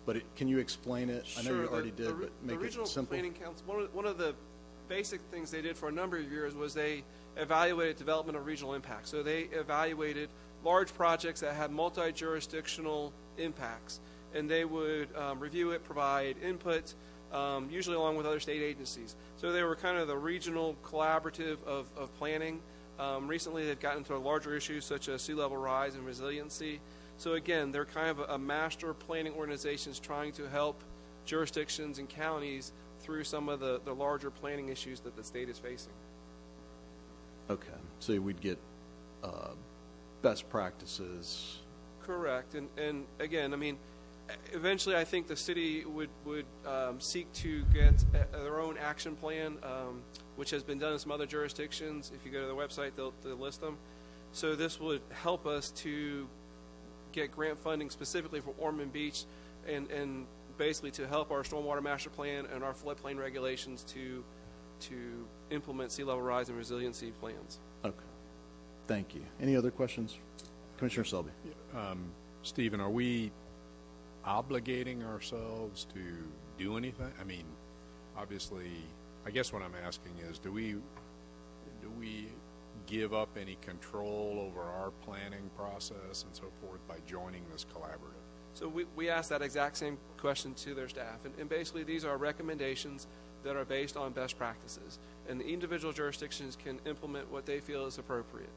But it- can you explain it? I know Sure, you the- already the did, re- but make the it regional simple. planning council. One of, one of the basic things they did for a number of years was they evaluated development of regional impact. So they evaluated large projects that had multi-jurisdictional impacts, and they would um, review it, provide input, um, usually along with other state agencies. So they were kind of the regional collaborative of, of planning. Um, recently, they've gotten into larger issues such as sea level rise and resiliency. So again, they're kind of a, a master planning organizations trying to help jurisdictions and counties through some of the, the larger planning issues that the state is facing. Okay, so we'd get uh, best practices. Correct, and and again, I mean, eventually, I think the city would would um, seek to get a, their own action plan, um, which has been done in some other jurisdictions. If you go to the website, they'll, they'll list them. So this would help us to get grant funding specifically for Ormond Beach, and and basically to help our stormwater master plan and our floodplain regulations to to implement sea level rise and resiliency plans. Okay, thank you. Any other questions? Commissioner Selby. Um, Steven, are we obligating ourselves to do anything? I mean, obviously, I guess what I'm asking is, do we, do we give up any control over our planning process and so forth by joining this collaborative? So we, we asked that exact same question to their staff. And, and basically, these are recommendations that are based on best practices. And the individual jurisdictions can implement what they feel is appropriate.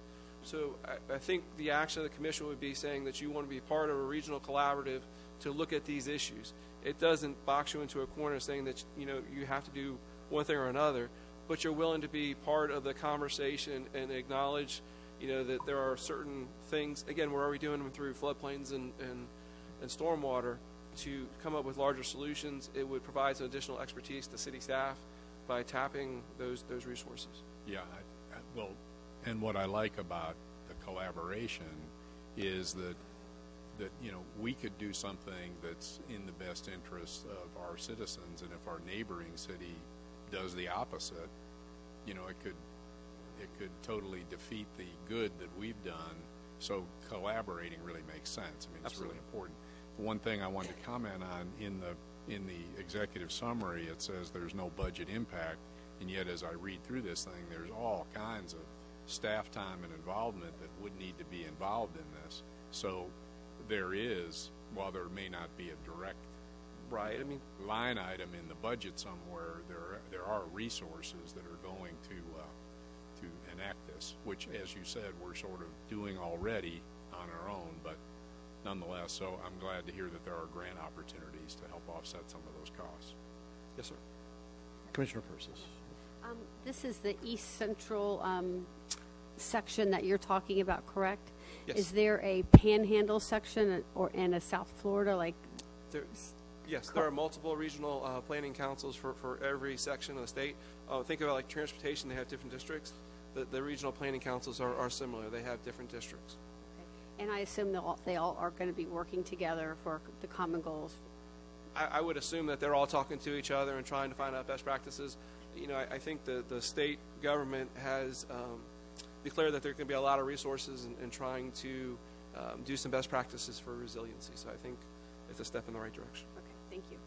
So I, I think the action of the commission would be saying that you want to be part of a regional collaborative to look at these issues. It doesn't box you into a corner saying that you know you have to do one thing or another, but you're willing to be part of the conversation and acknowledge, you know, that there are certain things. Again, we're already doing them through floodplains and and, and stormwater to come up with larger solutions. It would provide some additional expertise to city staff by tapping those those resources. Yeah, I, I, well, and what I like about the collaboration is that that you know we could do something that's in the best interest of our citizens, and if our neighboring city does the opposite, you know it could it could totally defeat the good that we've done. So collaborating really makes sense. I mean, it's Absolutely. really important. The One thing I wanted to comment on in the in the executive summary, it says there's no budget impact, and yet as I read through this thing, there's all kinds of staff time and involvement that would need to be involved in this. So there is, while there may not be a direct right, I mean, line item in the budget somewhere, there there are resources that are going to uh, to enact this, which, as you said, we're sort of doing already on our own, but nonetheless. So I'm glad to hear that there are grant opportunities to help offset some of those costs. Yes, sir. Commissioner Persis. Um, this is the East Central um, section that you're talking about, correct? Yes. Is there a Panhandle section or and a South Florida like? There, yes, there are multiple regional uh, planning councils for, for every section of the state. Uh, think about like transportation; they have different districts. The, the regional planning councils are, are similar; they have different districts. And I assume they all, they all are going to be working together for the common goals. I, I would assume that they're all talking to each other and trying to find out best practices. You know, I, I think the, the state government has um, declared that there can be a lot of resources in, in trying to um, do some best practices for resiliency. So I think it's a step in the right direction. Okay, thank you.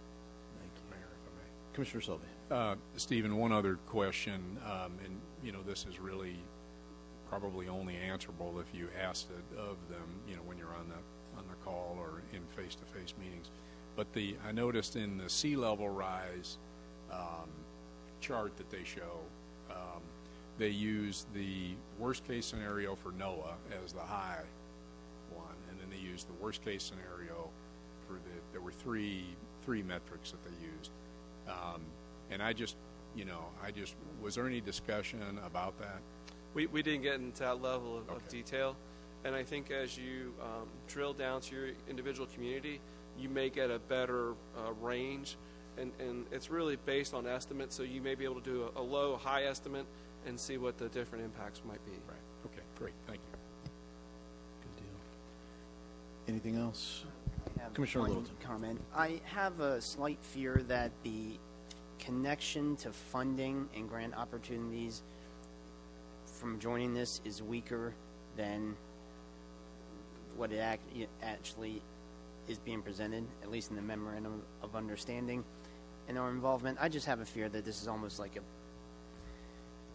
Thank you. My referral. Commissioner Selby. Uh, Steven, one other question, um, and you know this is really probably only answerable if you asked it of them, you know, when you're on the on the call or in face-to-face meetings. But the I noticed in the sea level rise um, chart that they show, um, they use the worst-case scenario for NOAA as the high one, and then they use the worst-case scenario for the. There were three three metrics that they used. Um, and I just, you know, I just, was there any discussion about that? We, we didn't get into that level of, of detail. And I think as you um, drill down to your individual community, you may get a better uh, range. And, and it's really based on estimates, so you may be able to do a, a low, high estimate and see what the different impacts might be. Right. Okay, great, thank you. Good deal. Anything else? I have Commissioner one Littleton. Comment. I have a slight fear that the connection to funding and grant opportunities from joining this is weaker than what it ac- actually is being presented, at least in the memorandum of understanding and our involvement. I just have a fear that this is almost like a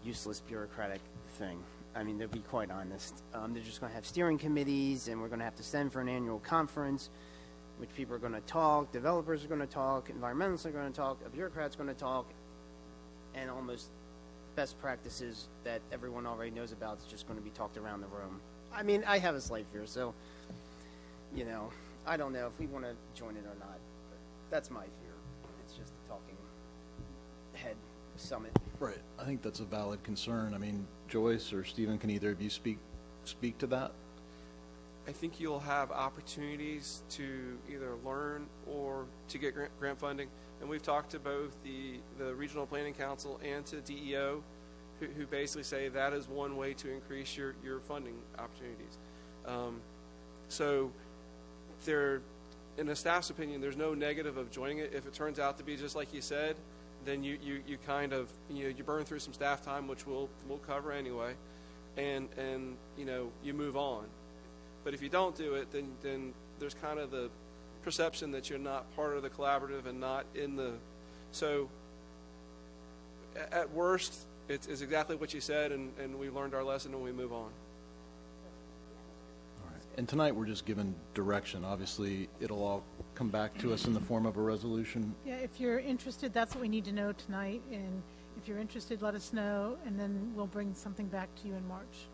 useless bureaucratic thing. I mean, to be quite honest, um, they're just going to have steering committees, and we're going to have to send for an annual conference, which people are going to talk, developers are going to talk, environmentalists are going to talk, a bureaucrat's going to talk, and almost best practices that everyone already knows about is just going to be talked around the room. I mean, I have a slight fear, so you know, I don't know if we want to join it or not. But that's my fear. It's just a talking head summit. Right. I think that's a valid concern. I mean, Joyce or Steven, can either of you speak speak to that? I think you'll have opportunities to either learn or to get grant, grant funding. And we've talked to both the, the Regional Planning Council and to DEO, who, who basically say that is one way to increase your, your funding opportunities. Um, so there, in a staff's opinion, there's no negative of joining it. If it turns out to be just like you said, then you, you, you kind of you know you burn through some staff time, which we'll we'll cover anyway, and and you know you move on. But if you don't do it, then then there's kind of the perception that you're not part of the collaborative and not in the. So at worst, it's, it's exactly what you said, and, and we learned our lesson and we move on. And tonight, we're just given direction. Obviously, it'll all come back to us in the form of a resolution. Yeah, if you're interested, that's what we need to know tonight, and if you're interested, let us know, and then we'll bring something back to you in March.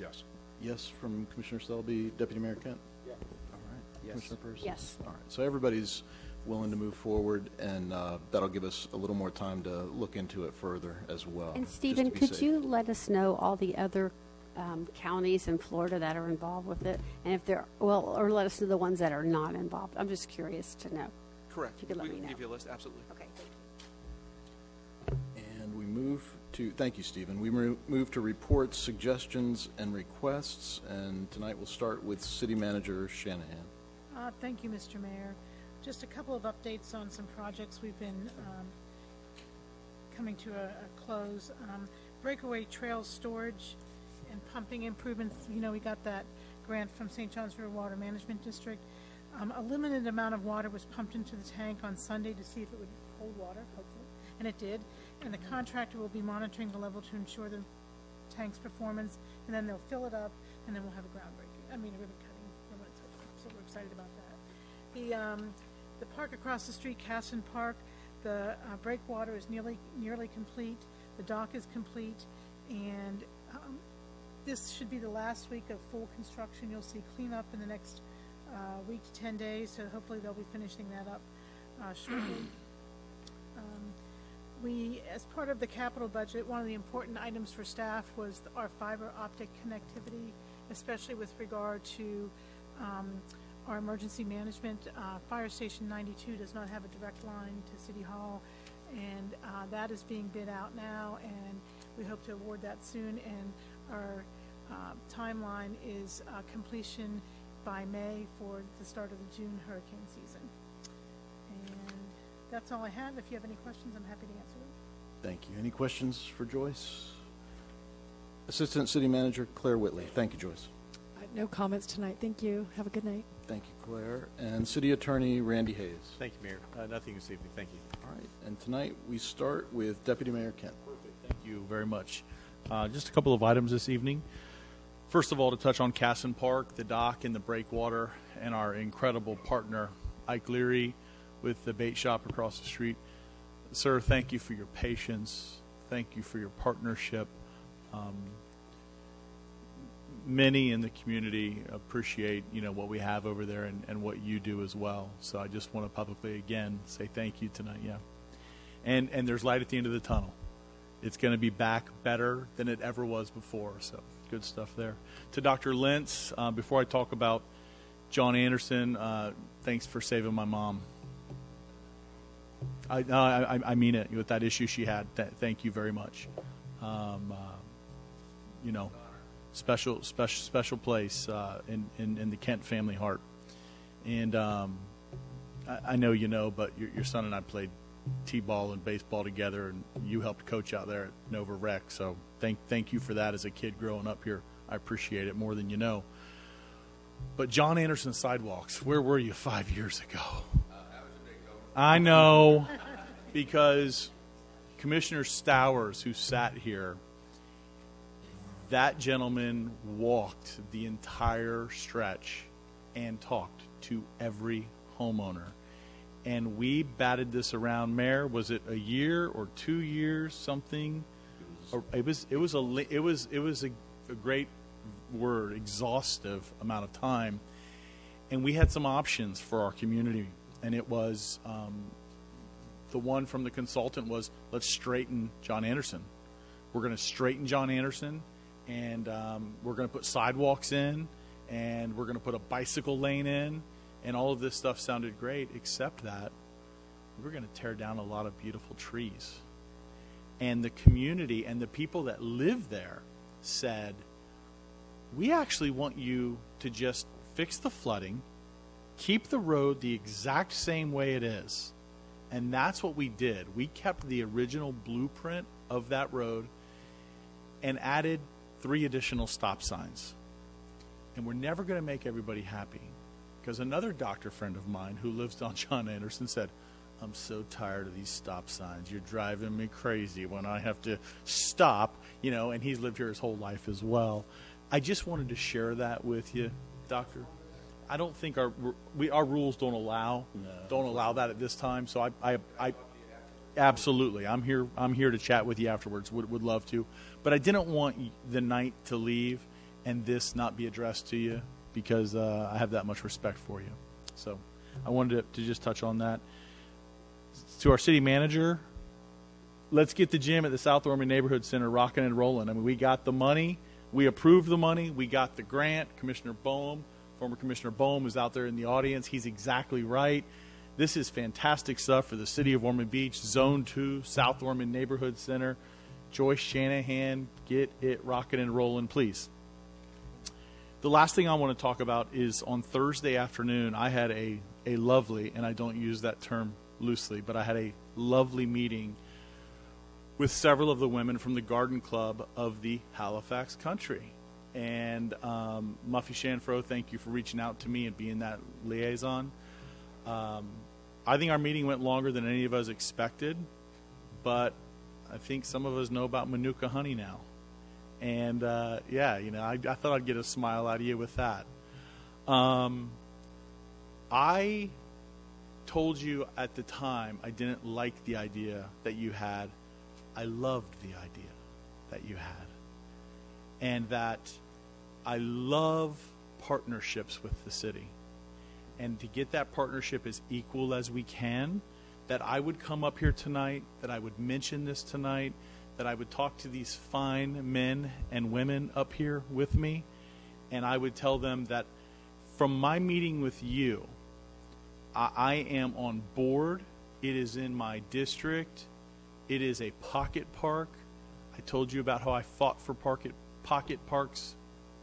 Yes. Yes, from Commissioner Selby, Deputy Mayor Kent? Yeah. All right. Yes. Commissioner Purse? Yes. All right, so everybody's willing to move forward, and uh, that'll give us a little more time to look into it further as well. And Steven, could safe. you let us know all the other um, counties in Florida that are involved with it? And if they're, well, or let us know the ones that are not involved. I'm just curious to know. Correct. If you could let we me can know. give you a list, absolutely. Okay, And we move to, thank you, Steven. We move to reports, suggestions, and requests, and tonight we'll start with City Manager Shanahan. Uh, Thank you, Mr. Mayor. Just a couple of updates on some projects we've been um, coming to a a close. Um, Breakaway Trail Storage and Pumping Improvements, you know, we got that grant from St. Johns River Water Management District. Um, A limited amount of water was pumped into the tank on Sunday to see if it would hold water, hopefully, and it did. And the contractor will be monitoring the level to ensure the tank's performance, and then they'll fill it up, and then we'll have a groundbreaking, I mean, a ribbon cutting, so we're excited about that. The, um, the park across the street, Cassen Park, the uh, breakwater is nearly, nearly complete, the dock is complete, and um, this should be the last week of full construction. You'll see cleanup in the next uh, week to 10 days, so hopefully they'll be finishing that up uh, *clears throat* shortly. Um, We, as part of the capital budget, one of the important items for staff was our fiber optic connectivity, especially with regard to um, our emergency management. Uh, Fire Station 92 does not have a direct line to City Hall, and uh, that is being bid out now, and we hope to award that soon. And our uh, timeline is uh, completion by May for the start of the June hurricane season. And that's all I have. If you have any questions, I'm happy to answer them. Thank you. Any questions for Joyce? Assistant City Manager Claire Whitley. Thank you, Joyce. Uh, No comments tonight. Thank you. Have a good night. Thank you, Claire. And City Attorney Randy Hayes. Thank you, Mayor. Uh, Nothing this evening, thank you. All right, and tonight we start with Deputy Mayor Kent. Perfect. Thank you very much. Uh, Just a couple of items this evening. First of all, to touch on Cassen Park, the dock and the breakwater, and our incredible partner, Ike Leary, with the bait shop across the street. Sir, thank you for your patience. Thank you for your partnership. Um, many in the community appreciate you know what we have over there and, and what you do as well. So I just want to publicly again say thank you tonight. Yeah, and and there's light at the end of the tunnel. It's going to be back better than it ever was before. So good stuff there. To Dr. Lentz, uh, before I talk about John Anderson, uh, thanks for saving my mom. I, no, I, I mean it with that issue she had. Th- thank you very much. Um, uh, you know, special, special, special place uh, in, in in the Kent family heart. And um, I, I know you know, but your, your son and I played t-ball and baseball together, and you helped coach out there at Nova Rec. So thank thank you for that as a kid growing up here. I appreciate it more than you know. But John Anderson sidewalks, where were you five years ago? I know, because Commissioner Stowers, who sat here, that gentleman walked the entire stretch and talked to every homeowner. And we batted this around, Mayor. Was it a year or two years, something? It was. It was a. It was. It was a, a great word, exhaustive amount of time, and we had some options for our community. And it was um, the one from the consultant was let's straighten John Anderson. We're going to straighten John Anderson, and um, we're going to put sidewalks in, and we're going to put a bicycle lane in, and all of this stuff sounded great, except that we're going to tear down a lot of beautiful trees. And the community and the people that live there said, we actually want you to just fix the flooding, keep the road the exact same way it is. And that's what we did. We kept the original blueprint of that road and added three additional stop signs. And we're never going to make everybody happy. Because another doctor friend of mine who lives on John Anderson said, I'm so tired of these stop signs. You're driving me crazy when I have to stop, you know, and he's lived here his whole life as well. I just wanted to share that with you, Doctor. I don't think our we our rules don't allow don't allow that at this time. So I, I, I absolutely I'm here I'm here to chat with you afterwards. Would would love to, but I didn't want the night to leave and this not be addressed to you because uh, I have that much respect for you. So I wanted to, to just touch on that. To our city manager, let's get the gym at the South Ormond Neighborhood Center rocking and rolling. I mean, we got the money, we approved the money, we got the grant. Commissioner Boehm, former Commissioner Boehm, is out there in the audience. He's exactly right. This is fantastic stuff for the city of Ormond Beach, Zone 2, South Ormond Neighborhood Center. Joyce Shanahan, get it rocking and rolling, please. The last thing I want to talk about is on Thursday afternoon, I had a, a lovely, and I don't use that term loosely, but I had a lovely meeting with several of the women from the Garden Club of the Halifax country. And um, Muffy Shanfro, thank you for reaching out to me and being that liaison. Um, I think our meeting went longer than any of us expected, but I think some of us know about Manuka honey now. And uh, yeah, you know, I, I, thought I'd get a smile out of you with that. Um, I told you at the time I didn't like the idea that you had. I loved the idea that you had. And that I love partnerships with the city. And to get that partnership as equal as we can, that I would come up here tonight, that I would mention this tonight, that I would talk to these fine men and women up here with me, and I would tell them that from my meeting with you, I, I am on board. It is in my district. It is a pocket park. I told you about how I fought for pocket, pocket parks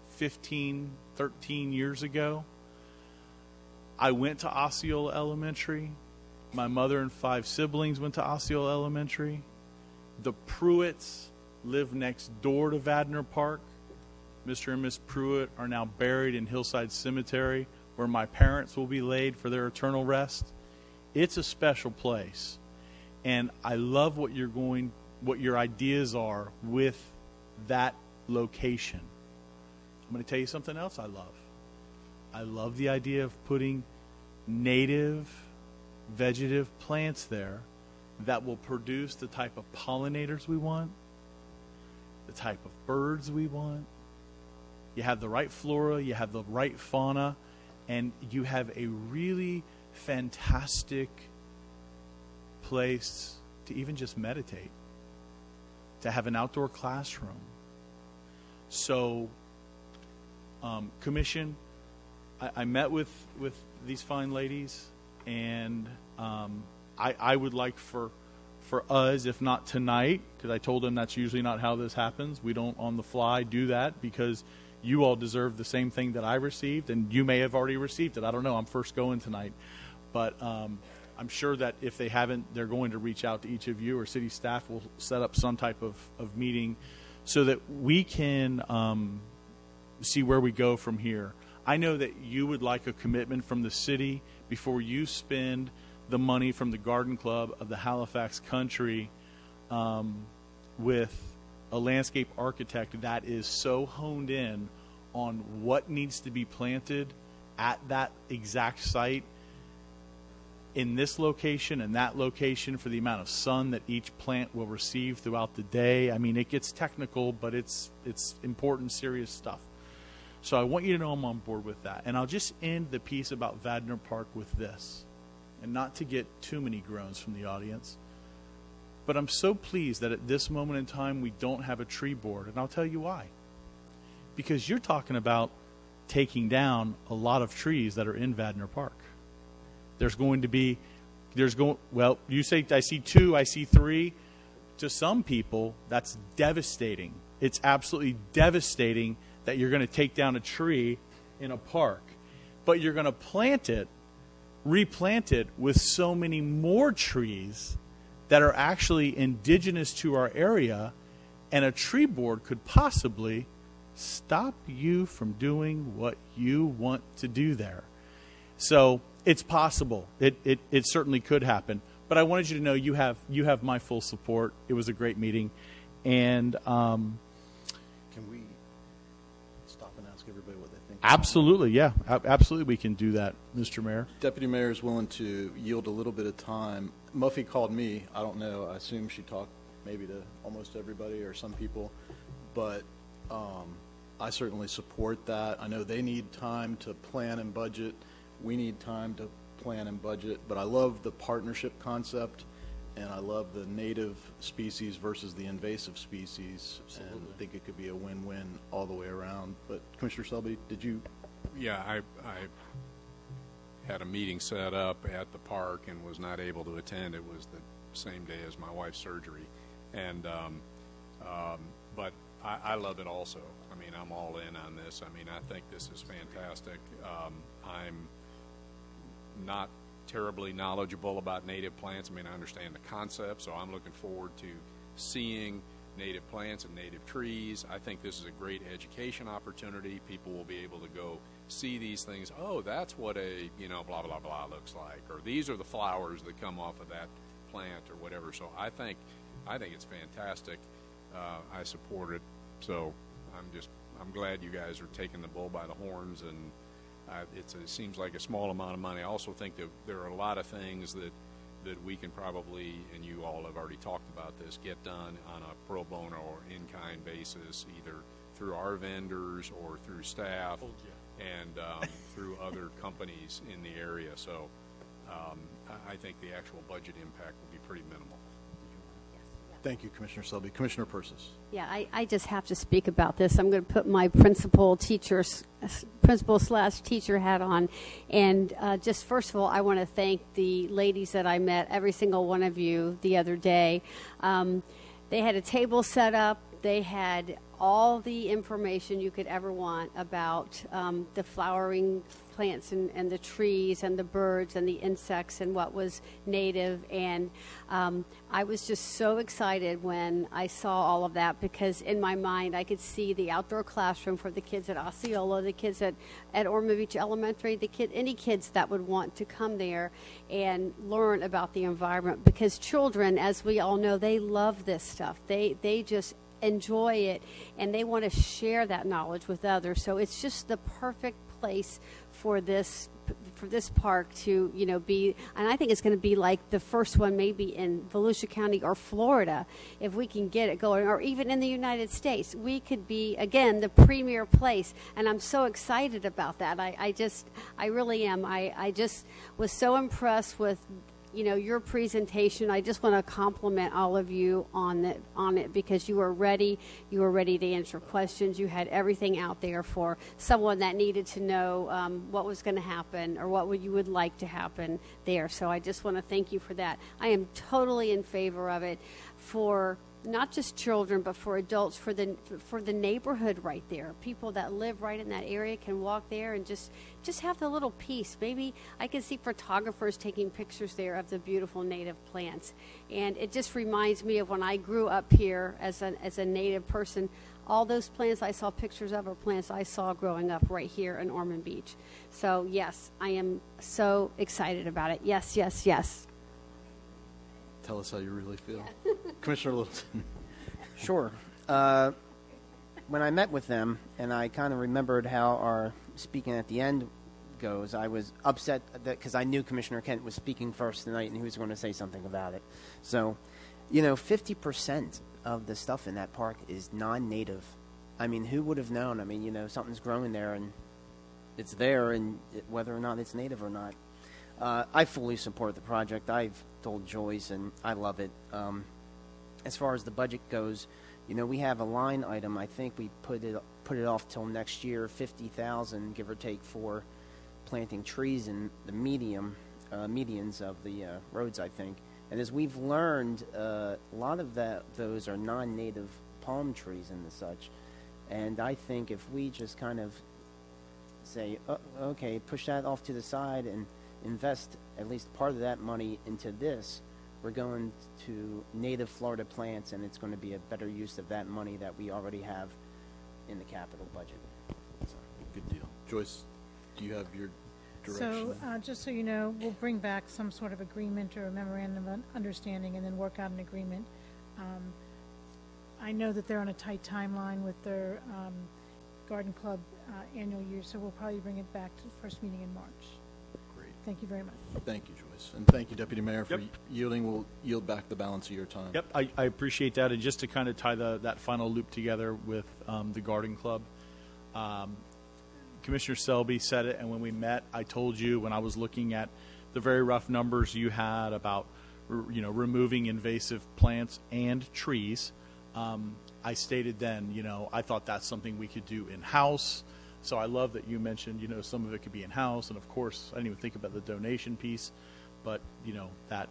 15, 13 years ago. I went to Osceola Elementary. My mother and five siblings went to Osceola Elementary. The Pruitts live next door to Vadner Park. Mr. and Miss Pruitt are now buried in Hillside Cemetery, where my parents will be laid for their eternal rest. It's a special place. And I love what you're going what your ideas are with that location. I'm going to tell you something else I love. I love the idea of putting native vegetative plants there that will produce the type of pollinators we want, the type of birds we want. You have the right flora, you have the right fauna, and you have a really fantastic place to even just meditate, to have an outdoor classroom. So, um, commission, I, I, met with, with these fine ladies, and um, I, I would like for for us, if not tonight, because I told them that's usually not how this happens. We don't on the fly do that because you all deserve the same thing that I received, and you may have already received it. I don't know. I'm first going tonight, but um, I'm sure that if they haven't, they're going to reach out to each of you, or city staff will set up some type of, of meeting so that we can um, see where we go from here. I know that you would like a commitment from the city before you spend the money from the Garden Club of the Halifax Country um, with a landscape architect that is so honed in on what needs to be planted at that exact site in this location and that location for the amount of sun that each plant will receive throughout the day. I mean, it gets technical, but it's it's important, serious stuff. So I want you to know I'm on board with that. And I'll just end the piece about Vadner Park with this and not to get too many groans from the audience. But I'm so pleased that at this moment in time we don't have a tree board, and I'll tell you why. Because you're talking about taking down a lot of trees that are in Vadner Park. There's going to be, there's going, well, you say, I see two, I see three. To some people, that's devastating. It's absolutely devastating that you're going to take down a tree in a park, but you're going to plant it replant it with so many more trees that are actually indigenous to our area, and a tree board could possibly stop you from doing what you want to do there. So it's possible. It, it, it certainly could happen. But I wanted you to know you have you have my full support. It was a great meeting, and um, Can we absolutely, yeah, ab- absolutely, we can do that, Mr. Mayor. Deputy Mayor is willing to yield a little bit of time. Muffy called me. I don't know. I assume she talked maybe to almost everybody or some people, but um, I certainly support that. I know they need time to plan and budget. We need time to plan and budget. But I love the partnership concept, and I love the native species versus the invasive species, and I think it could be a win-win all the way around. But Commissioner Selby, did you? Yeah, I, I had a meeting set up at the park and was not able to attend. It was the same day as my wife's surgery. And, um, um, but I, I love it also. I mean, I'm all in on this. I mean, I think this is fantastic. Um, I'm not terribly knowledgeable about native plants. I mean, I understand the concept, so I'm looking forward to seeing native plants and native trees. I think this is a great education opportunity. People will be able to go see these things. Oh, that's what a, you know, blah, blah, blah looks like. Or these are the flowers that come off of that plant or whatever. So I think, I think it's fantastic. Uh, I support it. So I'm just, I'm glad you guys are taking the bull by the horns and it seems like a small amount of money. I also think that there are a lot of things that that we can probably, and you all have already talked about this, get done on a pro bono or in-kind basis, either through our vendors or through staff and um, *laughs* through other companies in the area. So um, I, I think the actual budget impact will be pretty minimal. Thank you, Commissioner Selby. Commissioner Persis. Yeah, I, I just have to speak about this. I'm going to put my principal teacher, principal slash teacher hat on. And uh, just first of all, I want to thank the ladies that I met, every single one of you, the other day. Um, they had a table set up. They had all the information you could ever want about um, the flowering plants and, and the trees and the birds and the insects and what was native. And um, I was just so excited when I saw all of that because in my mind I could see the outdoor classroom for the kids at Osceola, the kids at, at Ormond Beach Elementary, the kid, any kids that would want to come there and learn about the environment because children, as we all know, they love this stuff. They, they just enjoy it and they want to share that knowledge with others. So it's just the perfect place for this for this park to you know be and I think it's going to be like the first one maybe in Volusia County or Florida if we can get it going or even in the United States. We could be again the premier place and I'm so excited about that. I, I just I really am. I, I just was so impressed with you know your presentation i just want to compliment all of you on it on it because you were ready. You were ready to answer questions. You had everything out there for someone that needed to know um, what was going to happen or what would you would like to happen there. So i just want to thank you for that. I am totally in favor of it for not just children but for adults for the for the neighborhood right there. People that live right in that area can walk there and just just have the little piece maybe i can see photographers taking pictures there of the beautiful native plants. And it just reminds me of when i grew up here as a as a native person all those plants i saw pictures of are plants i saw growing up right here in ormond beach. So yes i am so excited about it. Yes yes yes Tell us how you really feel. *laughs* Commissioner Littleton. Sure. Uh, when I met with them, and I kind of remembered how our speaking at the end goes, I was upset that because I knew Commissioner Kent was speaking first tonight, and he was going to say something about it. So, you know, fifty percent of the stuff in that park is non-native. I mean, who would have known? I mean, you know, something's growing there, and it's there, and it, whether or not it's native or not. Uh, I fully support the project. I've told Joyce, and I love it. Um, as far as the budget goes, you know, we have a line item. I think we put it put it off till next year, fifty thousand, give or take, for planting trees in the medium uh, medians of the uh, roads. I think, and as we've learned, uh, a lot of that those are non-native palm trees and such. And I think if we just kind of say, oh, okay, push that off to the side and invest at least part of that money into this, we're going to native Florida plants, and it's going to be a better use of that money that we already have in the capital budget. Good deal. Joyce, do you have your direction. So, uh, just so you know, we'll bring back some sort of agreement or a memorandum of understanding and then work out an agreement. Um, I know that they're on a tight timeline with their um, Garden Club uh, annual year, so we'll probably bring it back to the first meeting in March. Great. Thank you very much. Thank you, Joyce. And thank you, Deputy Mayor, for Yep. yielding. We'll yield back the balance of your time. Yep, I, I appreciate that. And just to kind of tie the, that final loop together with um, the Garden Club, um, Commissioner Selby said it, and when we met, I told you when I was looking at the very rough numbers you had about, r- you know, removing invasive plants and trees. Um, I stated then, you know, I thought that's something we could do in house. So I love that you mentioned, you know, some of it could be in house, and of course, I didn't even think about the donation piece, but you know that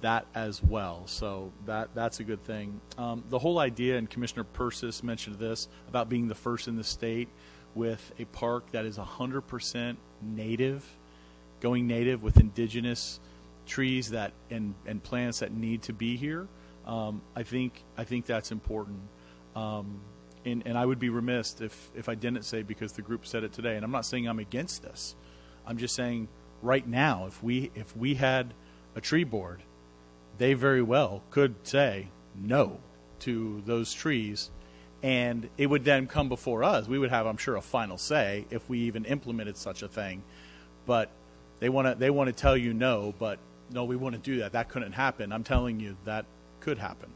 that as well. So that that's a good thing. Um, the whole idea, and Commissioner Persis mentioned this about being the first in the state with a park that is 100% native, going native with indigenous trees that and, and plants that need to be here. Um, I think I think that's important. Um, and, and I would be remiss if, if I didn't say because the group said it today, and I'm not saying I'm against this. I'm just saying right now, if we if we had a tree board they very well could say no to those trees. And it would then come before us. We would have i'm sure a final say if we even implemented such a thing. But they want to they want to tell you no but no we wouldn't do that. That couldn't happen. I'm telling you that could happen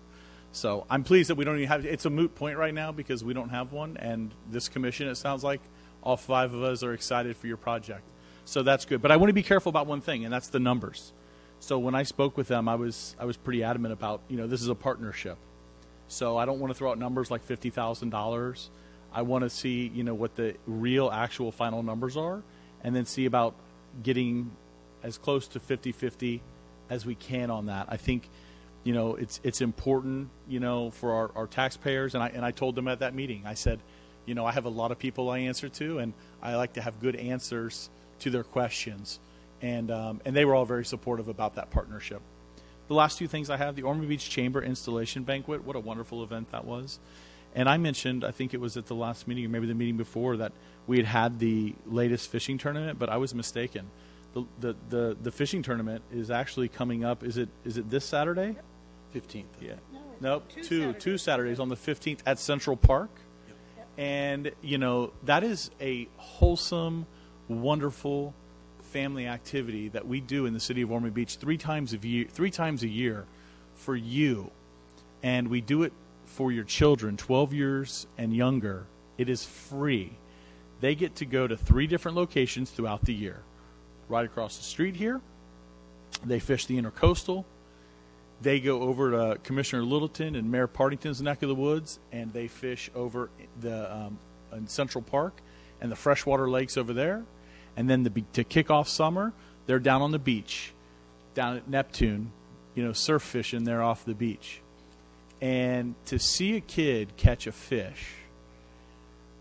so i'm pleased that we don't even have it's a moot point right now because we don't have one. And this commission it sounds like all five of us are excited for your project. So that's good. But i want to be careful about one thing and that's the numbers. So when I spoke with them, I was I was pretty adamant about you know this is a partnership, so I don't want to throw out numbers like fifty thousand dollars. I want to see you know what the real actual final numbers are, and then see about getting as close to 50-50 as we can on that. I think you know it's it's important you know for our, our taxpayers, and I and I told them at that meeting. I said, you know I have a lot of people I answer to, and I like to have good answers to their questions and um, and they were all very supportive about that partnership. The last two things I have: the Ormond Beach Chamber Installation Banquet. What a wonderful event that was! And I mentioned, I think it was at the last meeting or maybe the meeting before, that we had had the latest fishing tournament, but I was mistaken. The the the, the fishing tournament is actually coming up. Is it is it this Saturday? Fifteenth. Yeah. nope. Two two Saturdays on the fifteenth at Central Park. And you know that is a wholesome, wonderful family activity that we do in the city of Ormond Beach three times a year, three times a year for you, and we do it for your children, 12 years and younger. It is free. They get to go to three different locations throughout the year. Right across the street here, they fish the intercoastal. They go over to Commissioner Littleton and Mayor Partington's neck of the woods, and they fish over the um, in Central Park and the freshwater lakes over there and then the, to kick off summer, they're down on the beach, down at Neptune, you know, surf fishing there off the beach. And to see a kid catch a fish,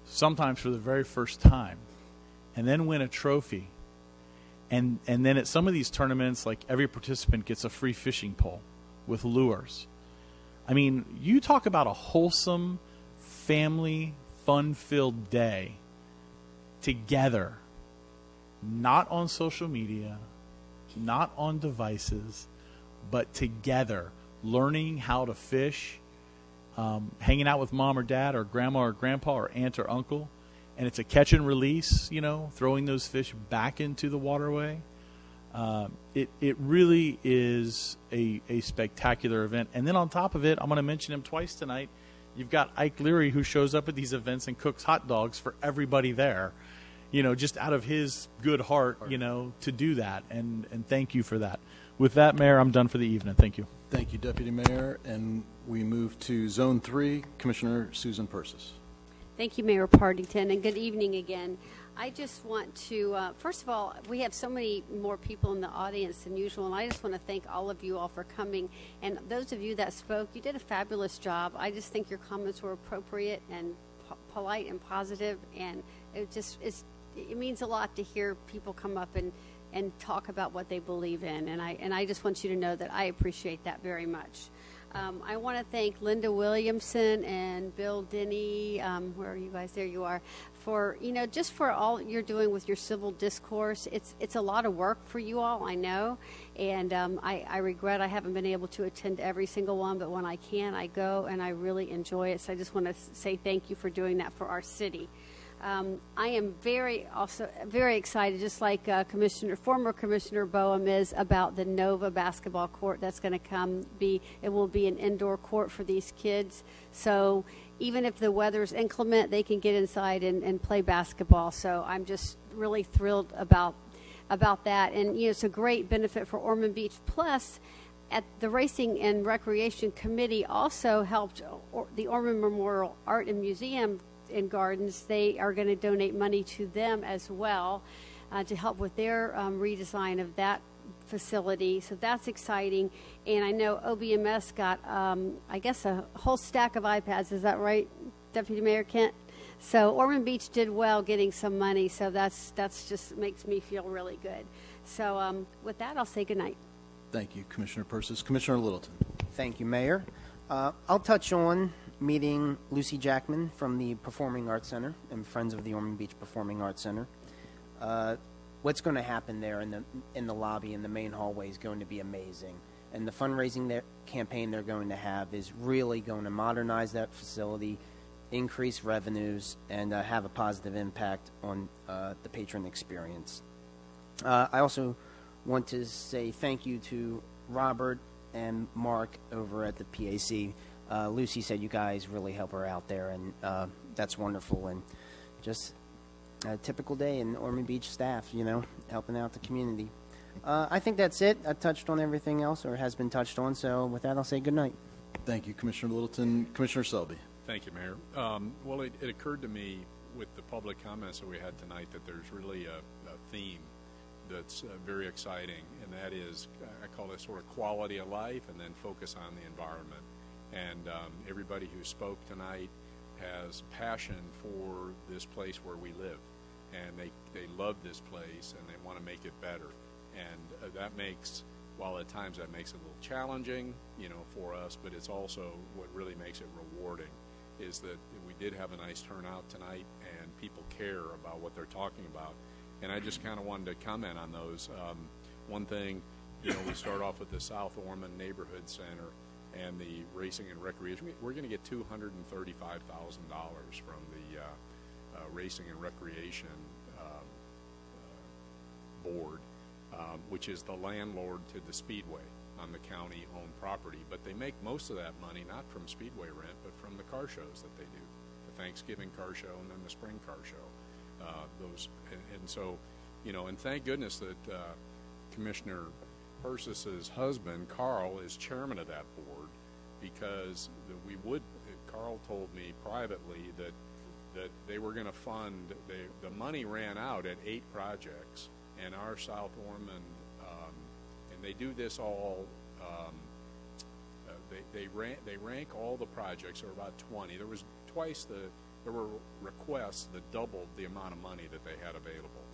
sometimes for the very first time, and then win a trophy, and and then at some of these tournaments, like every participant gets a free fishing pole with lures. I mean, you talk about a wholesome, family, fun-filled day together not on social media, not on devices, but together, learning how to fish, um, hanging out with mom or dad or grandma or grandpa or aunt or uncle. And it's a catch and release, you know, throwing those fish back into the waterway. Um, it, it really is a, a spectacular event. And then on top of it, I'm going to mention him twice tonight. You've got Ike Leary, who shows up at these events and cooks hot dogs for everybody there you know, just out of his good heart, you know, to do that. And, and thank you for that. With that, Mayor, I'm done for the evening. Thank you. Thank you, Deputy Mayor. And we move to Zone 3, Commissioner Susan Persis. Thank you, Mayor Partington, and good evening again. I just want to, uh, first of all, we have so many more people in the audience than usual, and I just want to thank all of you all for coming. And those of you that spoke, you did a fabulous job. I just think your comments were appropriate and po- polite and positive, and it just it's it means a lot to hear people come up and, and talk about what they believe in. And I, and I just want you to know that I appreciate that very much. Um, I want to thank Linda Williamson and Bill Denny, um, where are you guys? There you are, for you know just for all you're doing with your civil discourse. It's it's a lot of work for you all, I know, and um, I, I regret I haven't been able to attend every single one. But when I can, I go, and I really enjoy it. So I just want to say thank you for doing that for our city. Um, I am very also very excited, just like uh, Commissioner former Commissioner Boehm is about the Nova basketball court that's going to come. Be it will be an indoor court for these kids. So even if the weather's inclement, they can get inside and, and play basketball. So I'm just really thrilled about about that, and you know it's a great benefit for Ormond Beach. Plus at the Racing and Recreation Committee also helped or, the Ormond Memorial Art and Museum and Gardens, they are going to donate money to them as well uh, to help with their um, redesign of that facility. So that's exciting. And I know OBMS got, um, I guess, a whole stack of iPads. Is that right, Deputy Mayor Kent? So Ormond Beach did well getting some money. So that's that's just makes me feel really good. So um, with that, I'll say goodnight. Thank you, Commissioner Persis. Commissioner Littleton. Thank you, Mayor. Uh, I'll touch on meeting Lucy Jackman from the Performing Arts Center and Friends of the Ormond Beach Performing Arts Center. Uh, what's going to happen there in the in the lobby in the main hallway is going to be amazing, and the fundraising campaign they're going to have is really going to modernize that facility, increase revenues, and uh, have a positive impact on uh, the patron experience. Uh, I also want to say thank you to Robert and Mark over at the PAC uh, Lucy said you guys really help her out there, and uh, that's wonderful. And just a typical day in Ormond Beach staff, you know, helping out the community. Uh, I think that's it. I touched on everything else, or has been touched on. So with that, I'll say good night. Thank you, Commissioner Littleton. Commissioner Selby. Thank you, Mayor. Um, well, it, it, occurred to me with the public comments that we had tonight that there's really a, a theme that's uh, very exciting, and that is I call it sort of quality of life, and then focus on the environment. And um, everybody who spoke tonight has passion for this place where we live. And they, they love this place and they want to make it better. And uh, that makes, while at times that makes it a little challenging, you know, for us, but it's also what really makes it rewarding is that we did have a nice turnout tonight and people care about what they're talking about. And I just kind of wanted to comment on those. Um, one thing, you know, we start off with the South Ormond Neighborhood Center and the racing and recreation. We're going to get $235,000 from the uh, uh, Racing and Recreation um, uh, Board, um, which is the landlord to the Speedway on the county-owned property. But they make most of that money not from Speedway rent, but from the car shows that they do, the Thanksgiving car show and then the spring car show. Uh, those and, and, so, you know, and thank goodness that uh, Commissioner Persis's husband, Carl, is chairman of that board because we would. Carl told me privately that that they were going to fund. They, the money ran out at eight projects, and our South Ormond, um, and they do this all. Um, uh, they they rank they rank all the projects. There were about twenty. There was twice the there were requests that doubled the amount of money that they had available,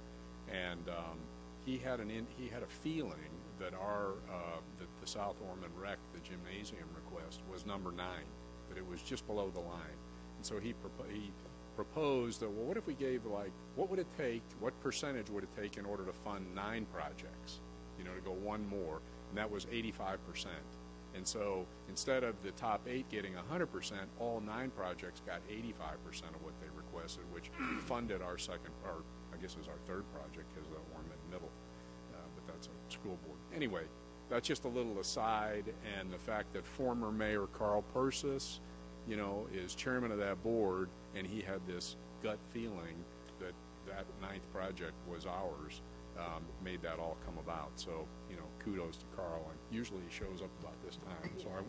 and um, he had an in, he had a feeling that our uh, that the South Ormond Rec, the gymnasium request, was number nine, that it was just below the line, and so he propo- he proposed that well, what if we gave like what would it take, what percentage would it take in order to fund nine projects, you know, to go one more, and that was 85 percent. And so instead of the top eight getting 100%, all nine projects got 85% of what they requested, which funded our second, or I guess it was our third project, because the Ormond Middle but that's a school board. Anyway, that's just a little aside, and the fact that former Mayor Carl Persis, you know, is chairman of that board, and he had this gut feeling that that ninth project was ours, um, made that all come about. So, you know, kudos to Carl, and usually he shows up about this time. So I would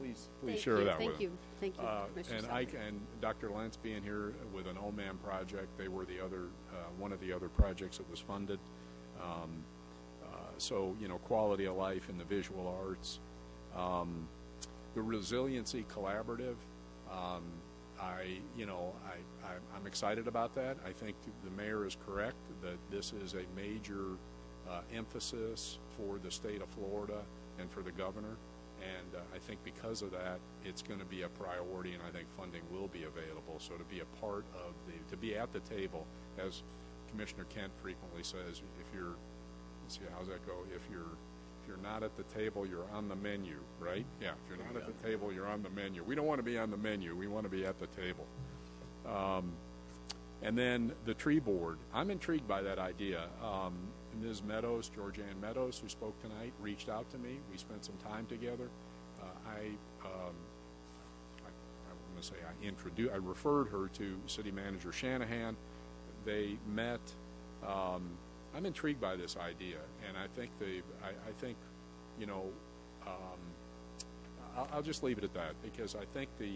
please please Thank share you. that Thank with you. him. Thank you, Uh, and Selby. I and Dr. Lentz being here with an OMAM project, they were the other uh, one of the other projects that was funded. Um, so you know quality of life in the visual arts. Um, the Resiliency Collaborative, um, I you know I, I am excited about that. I think the mayor is correct that this is a major uh, emphasis for the state of Florida and for the governor, And uh, I think because of that, it's going to be a priority, and I think funding will be available. So to be a part of the, to be at the table, as Commissioner Kent frequently says, if you're, let's see, how's that go? If you're, if you're not at the table, you're on the menu, right? Yeah, if you're not at the table, you're on the menu. We don't want to be on the menu. We want to be at the table. Um, and then the tree board. I'm intrigued by that idea. Um, Ms. Meadows, Georgianne Meadows, who spoke tonight, reached out to me. We spent some time together. Uh, I, um, I, I'm going to say I introduced, I referred her to City Manager Shanahan. They met. Um, I'm intrigued by this idea, and I think the, I, I think, you know, um, I'll, I'll just leave it at that because I think the,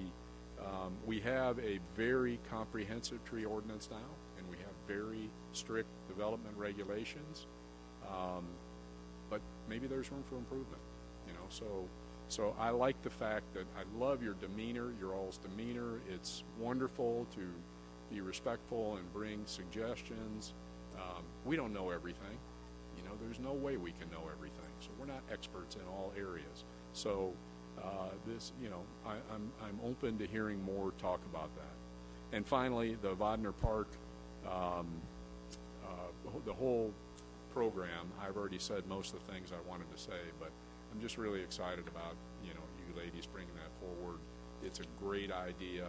um, we have a very comprehensive tree ordinance now, and we have very strict development regulations. Um, but maybe there's room for improvement, you know. So, so I like the fact that I love your demeanor, your all's demeanor. It's wonderful to be respectful and bring suggestions. Um, we don't know everything, you know. There's no way we can know everything. So we're not experts in all areas. So uh, this, you know, I, I'm I'm open to hearing more talk about that. And finally, the Vadner Park, um, uh, the whole program. I've already said most of the things I wanted to say, but I'm just really excited about you know you ladies bringing that forward. It's a great idea,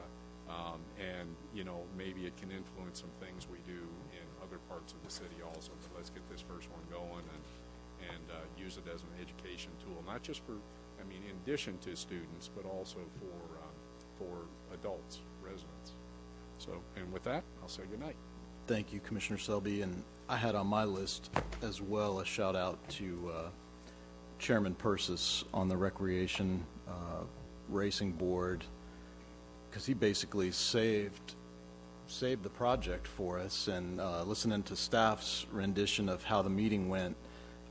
um, and you know maybe it can influence some things we do parts of the city also. But let's get this first one going and and uh, use it as an education tool, not just for I mean in addition to students, but also for um, for adults, residents. So, and with that, I'll say good night. Thank you, Commissioner Selby. And I had on my list as well a shout out to uh, Chairman Persis on the Recreation uh, Racing Board because he basically saved saved the project for us. And uh, listening to staff's rendition of how the meeting went,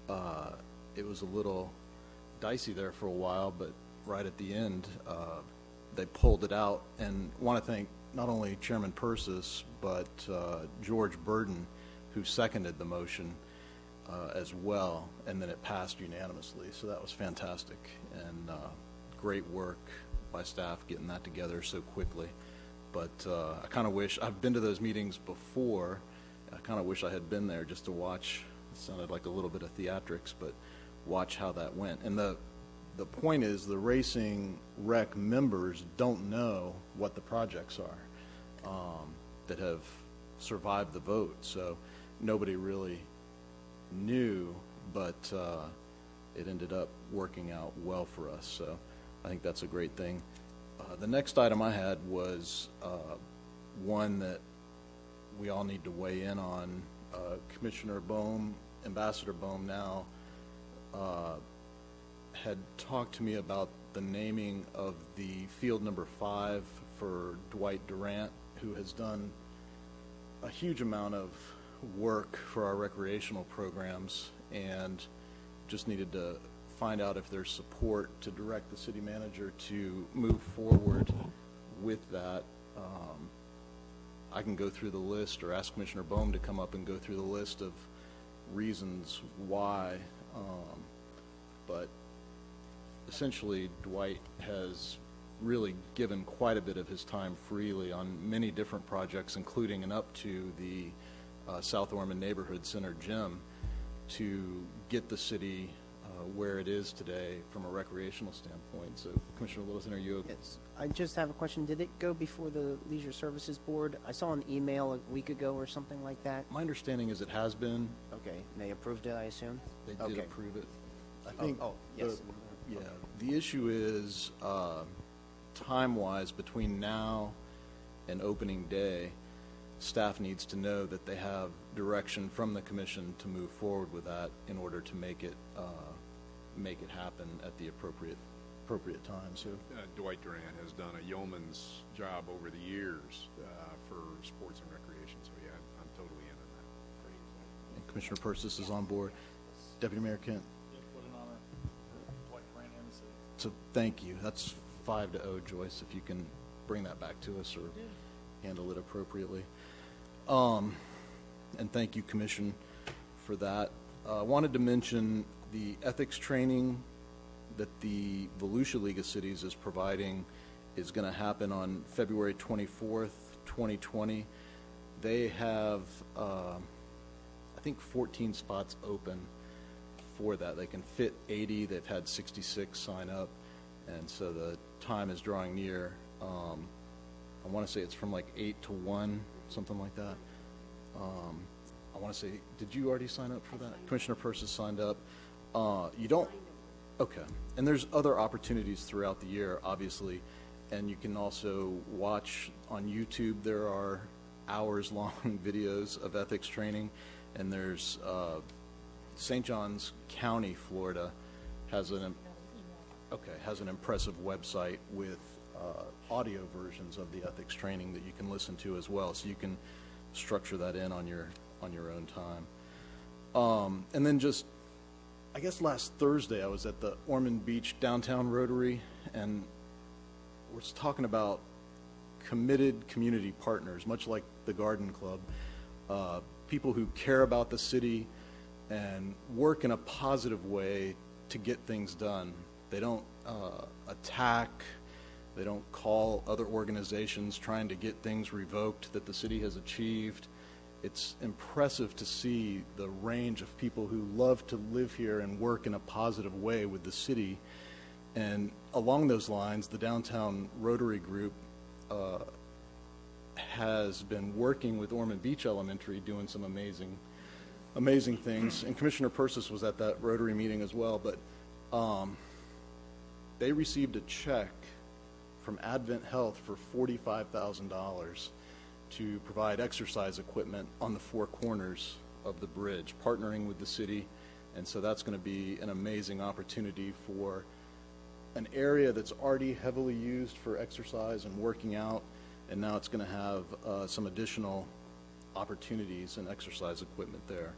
uh, it was a little dicey there for a while, but right at the end, uh, they pulled it out. And want to thank not only Chairman Persis, but uh, George Burden, who seconded the motion uh, as well, and then it passed unanimously. So that was fantastic, and uh, great work by staff getting that together so quickly. But uh, I kind of wish, I've been to those meetings before, I kind of wish I had been there just to watch, it sounded like a little bit of theatrics, but watch how that went. And the the point is the racing rec members don't know what the projects are um, that have survived the vote. So nobody really knew, but uh, it ended up working out well for us. So I think that's a great thing. Uh, the next item I had was uh, one that we all need to weigh in on. Uh, Commissioner Boehm, Ambassador Boehm now, uh, had talked to me about the naming of the field number five for Dwight Durant, who has done a huge amount of work for our recreational programs and just needed to find out if there's support to direct the city manager to move forward with that. Um, I can go through the list or ask Commissioner Boehm to come up and go through the list of reasons why. Um, but essentially Dwight has really given quite a bit of his time freely on many different projects, including and up to the uh, South Ormond Neighborhood Center gym, to get the city where it is today from a recreational standpoint. So, Commissioner Littleton, are you? Yes. I just have a question. Did it go before the Leisure Services Board? I saw an email a week ago or something like that. My understanding is it has been. Okay. They approved it, I assume? They did Okay. approve it. I Oh, think. oh, yes. the- Yeah, the issue is, uh, time-wise, between now and opening day, staff needs to know that they have direction from the commission to move forward with that in order to make it, uh, make it happen at the appropriate, appropriate time, so. uh, Dwight Durant has done a yeoman's job over the years uh, for sports and recreation, so yeah, I'm totally in on that. And Commissioner Persis is on board. Deputy Mayor Kent? So thank you. That's five to oh, Joyce, if you can bring that back to us or handle it appropriately. Um, and thank you, Commission, for that. Uh, I wanted to mention the ethics training that the Volusia League of Cities is providing is going to happen on February 24th, 2020. They have, uh, I think, 14 spots open for that. They can fit 80. They've had 66 sign up, and so the time is drawing near. Um, I want to say it's from like 8 to 1, something like that. Um, I want to say, did you already sign up for that? Commissioner Persis signed up. Uh, you don't, okay. And there's other opportunities throughout the year, obviously. And you can also watch on YouTube, there are hours long *laughs* videos of ethics training. And there's uh, St. Johns County, Florida, has an okay has an impressive website with uh, audio versions of the ethics training that you can listen to as well. So you can structure that in on your on your own time. Um, and then just, I guess last Thursday I was at the Ormond Beach Downtown Rotary, and we're talking about committed community partners, much like the Garden Club, uh, people who care about the city and work in a positive way to get things done. They don't uh, attack. They don't call other organizations trying to get things revoked that the city has achieved it's impressive to see the range of people who love to live here and work in a positive way with the city. And along those lines, the downtown Rotary Group uh, has been working with Ormond Beach Elementary, doing some amazing, amazing things. And Commissioner Persis was at that Rotary meeting as well. But um, they received a check from Advent Health for forty-five thousand dollars to provide exercise equipment on the four corners of the bridge, partnering with the city. And so that's going to be an amazing opportunity for an area that's already heavily used for exercise and working out. And now it's going to have uh, some additional opportunities and exercise equipment there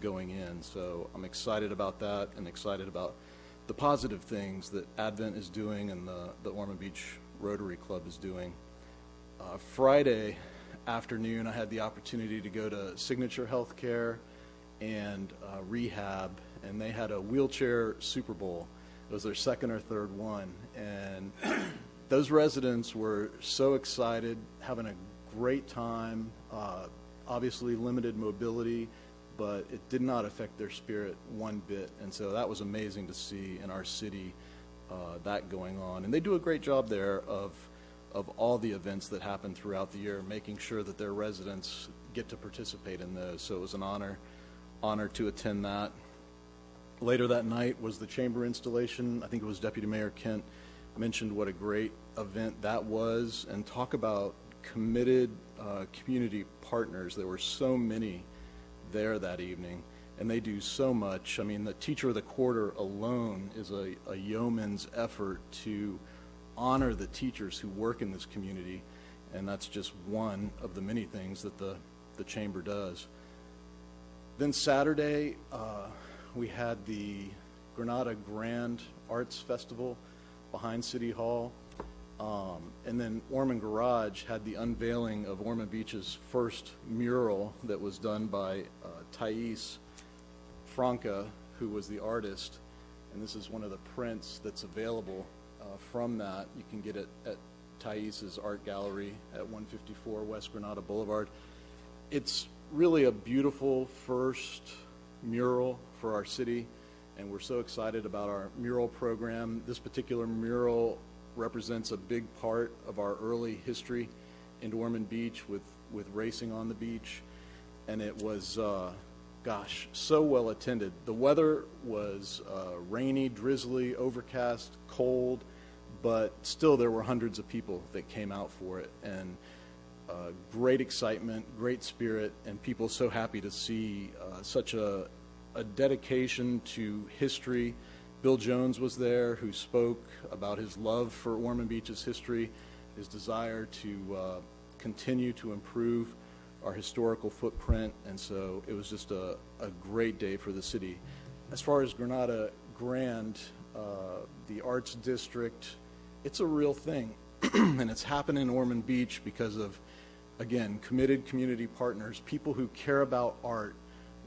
going in. So I'm excited about that and excited about the positive things that Advent is doing and the, the Ormond Beach Rotary Club is doing. Uh, Friday, afternoon, I had the opportunity to go to Signature Healthcare and uh, Rehab, and they had a wheelchair Super Bowl. It was their second or third one, and *clears throat* those residents were so excited, having a great time. Uh, obviously, limited mobility, but it did not affect their spirit one bit, and so that was amazing to see in our city uh, that going on. And they do a great job there of of all the events that happen throughout the year, making sure that their residents get to participate in those. So it was an honor, honor to attend that. Later that night was the chamber installation. I think it was Deputy Mayor Kent mentioned what a great event that was, and talk about committed uh, community partners. There were so many there that evening, and they do so much. I mean, the Teacher of the Quarter alone is a, a yeoman's effort to honor the teachers who work in this community, and that's just one of the many things that the, the chamber does. Then Saturday, uh, we had the Granada Grand Arts Festival behind City Hall. Um, and then Ormond Garage had the unveiling of Ormond Beach's first mural that was done by uh, Thais Franca, who was the artist. And this is one of the prints that's available uh, from that. You can get it at Thais's Art Gallery at 154 West Granada Boulevard. It's really a beautiful first mural for our city, and we're so excited about our mural program. This particular mural represents a big part of our early history in Ormond Beach with, with racing on the beach, and it was, uh, gosh, so well attended. The weather was uh, rainy, drizzly, overcast, cold, but still there were hundreds of people that came out for it. And uh, great excitement great spirit and people so happy to see uh, such a, a dedication to history. Bill jones was there who spoke about his love for ormond beach's history his desire to uh, continue to improve our historical footprint. And so it was just a, a great day for the city. As far as granada grand uh, the arts district it's a real thing. *clears throat* and it's happened in Ormond Beach because of, again, committed community partners, people who care about art,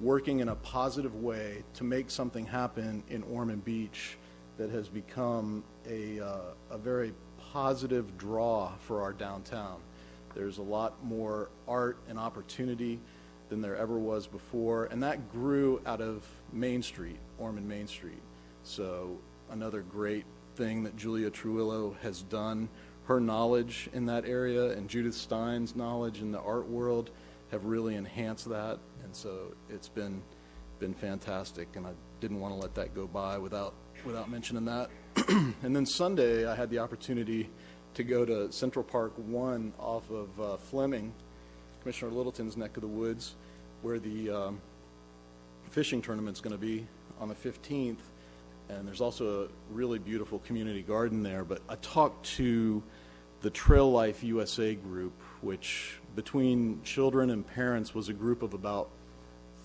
working in a positive way to make something happen in Ormond Beach that has become a, uh, a very positive draw for our downtown. There's a lot more art and opportunity than there ever was before, and that grew out of Main Street, Ormond Main Street. So another great thing that Julia Truillo has done. Her knowledge in that area and Judith Stein's knowledge in the art world have really enhanced that, and so it's been been fantastic. And I didn't want to let that go by without without mentioning that. *clears throat* and then Sunday, I had the opportunity to go to Central Park One off of uh, Fleming, Commissioner Littleton's neck of the woods, where the um, fishing tournament's going to be on the 15th and there's also a really beautiful community garden there. But I talked to the Trail Life USA group, which between children and parents was a group of about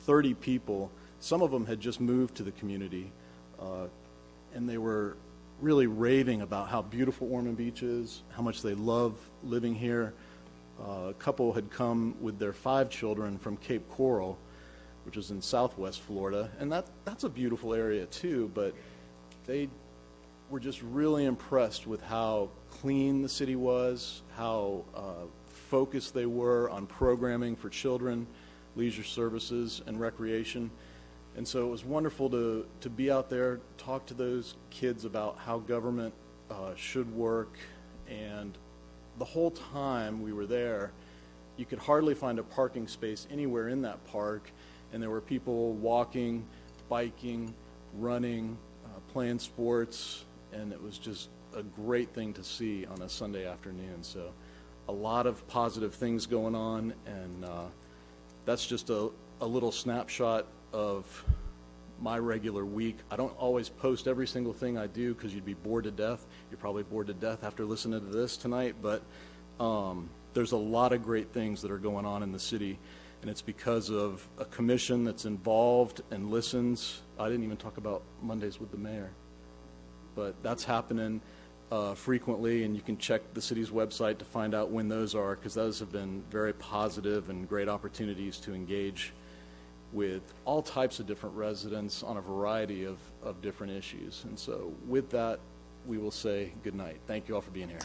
30 people. Some of them had just moved to the community, uh, and they were really raving about how beautiful Ormond Beach is, how much they love living here. Uh, a couple had come with their five children from Cape Coral, which is in southwest Florida, and that that's a beautiful area too. But they were just really impressed with how clean the city was, how uh, focused they were on programming for children, leisure services, and recreation. And so it was wonderful to, to be out there, talk to those kids about how government uh, should work. And the whole time we were there, you could hardly find a parking space anywhere in that park. And there were people walking, biking, running, playing sports, and it was just a great thing to see on a Sunday afternoon. So, a lot of positive things going on, and uh, that's just a, a little snapshot of my regular week. I don't always post every single thing I do because you'd be bored to death. You're probably bored to death after listening to this tonight, but um, there's a lot of great things that are going on in the city, and it's because of a commission that's involved and listens I didn't even talk about Mondays with the mayor. But that's happening uh, frequently, and you can check the city's website to find out when those are, because those have been very positive and great opportunities to engage with all types of different residents on a variety of, of different issues. And so with that, we will say good night. Thank you all for being here.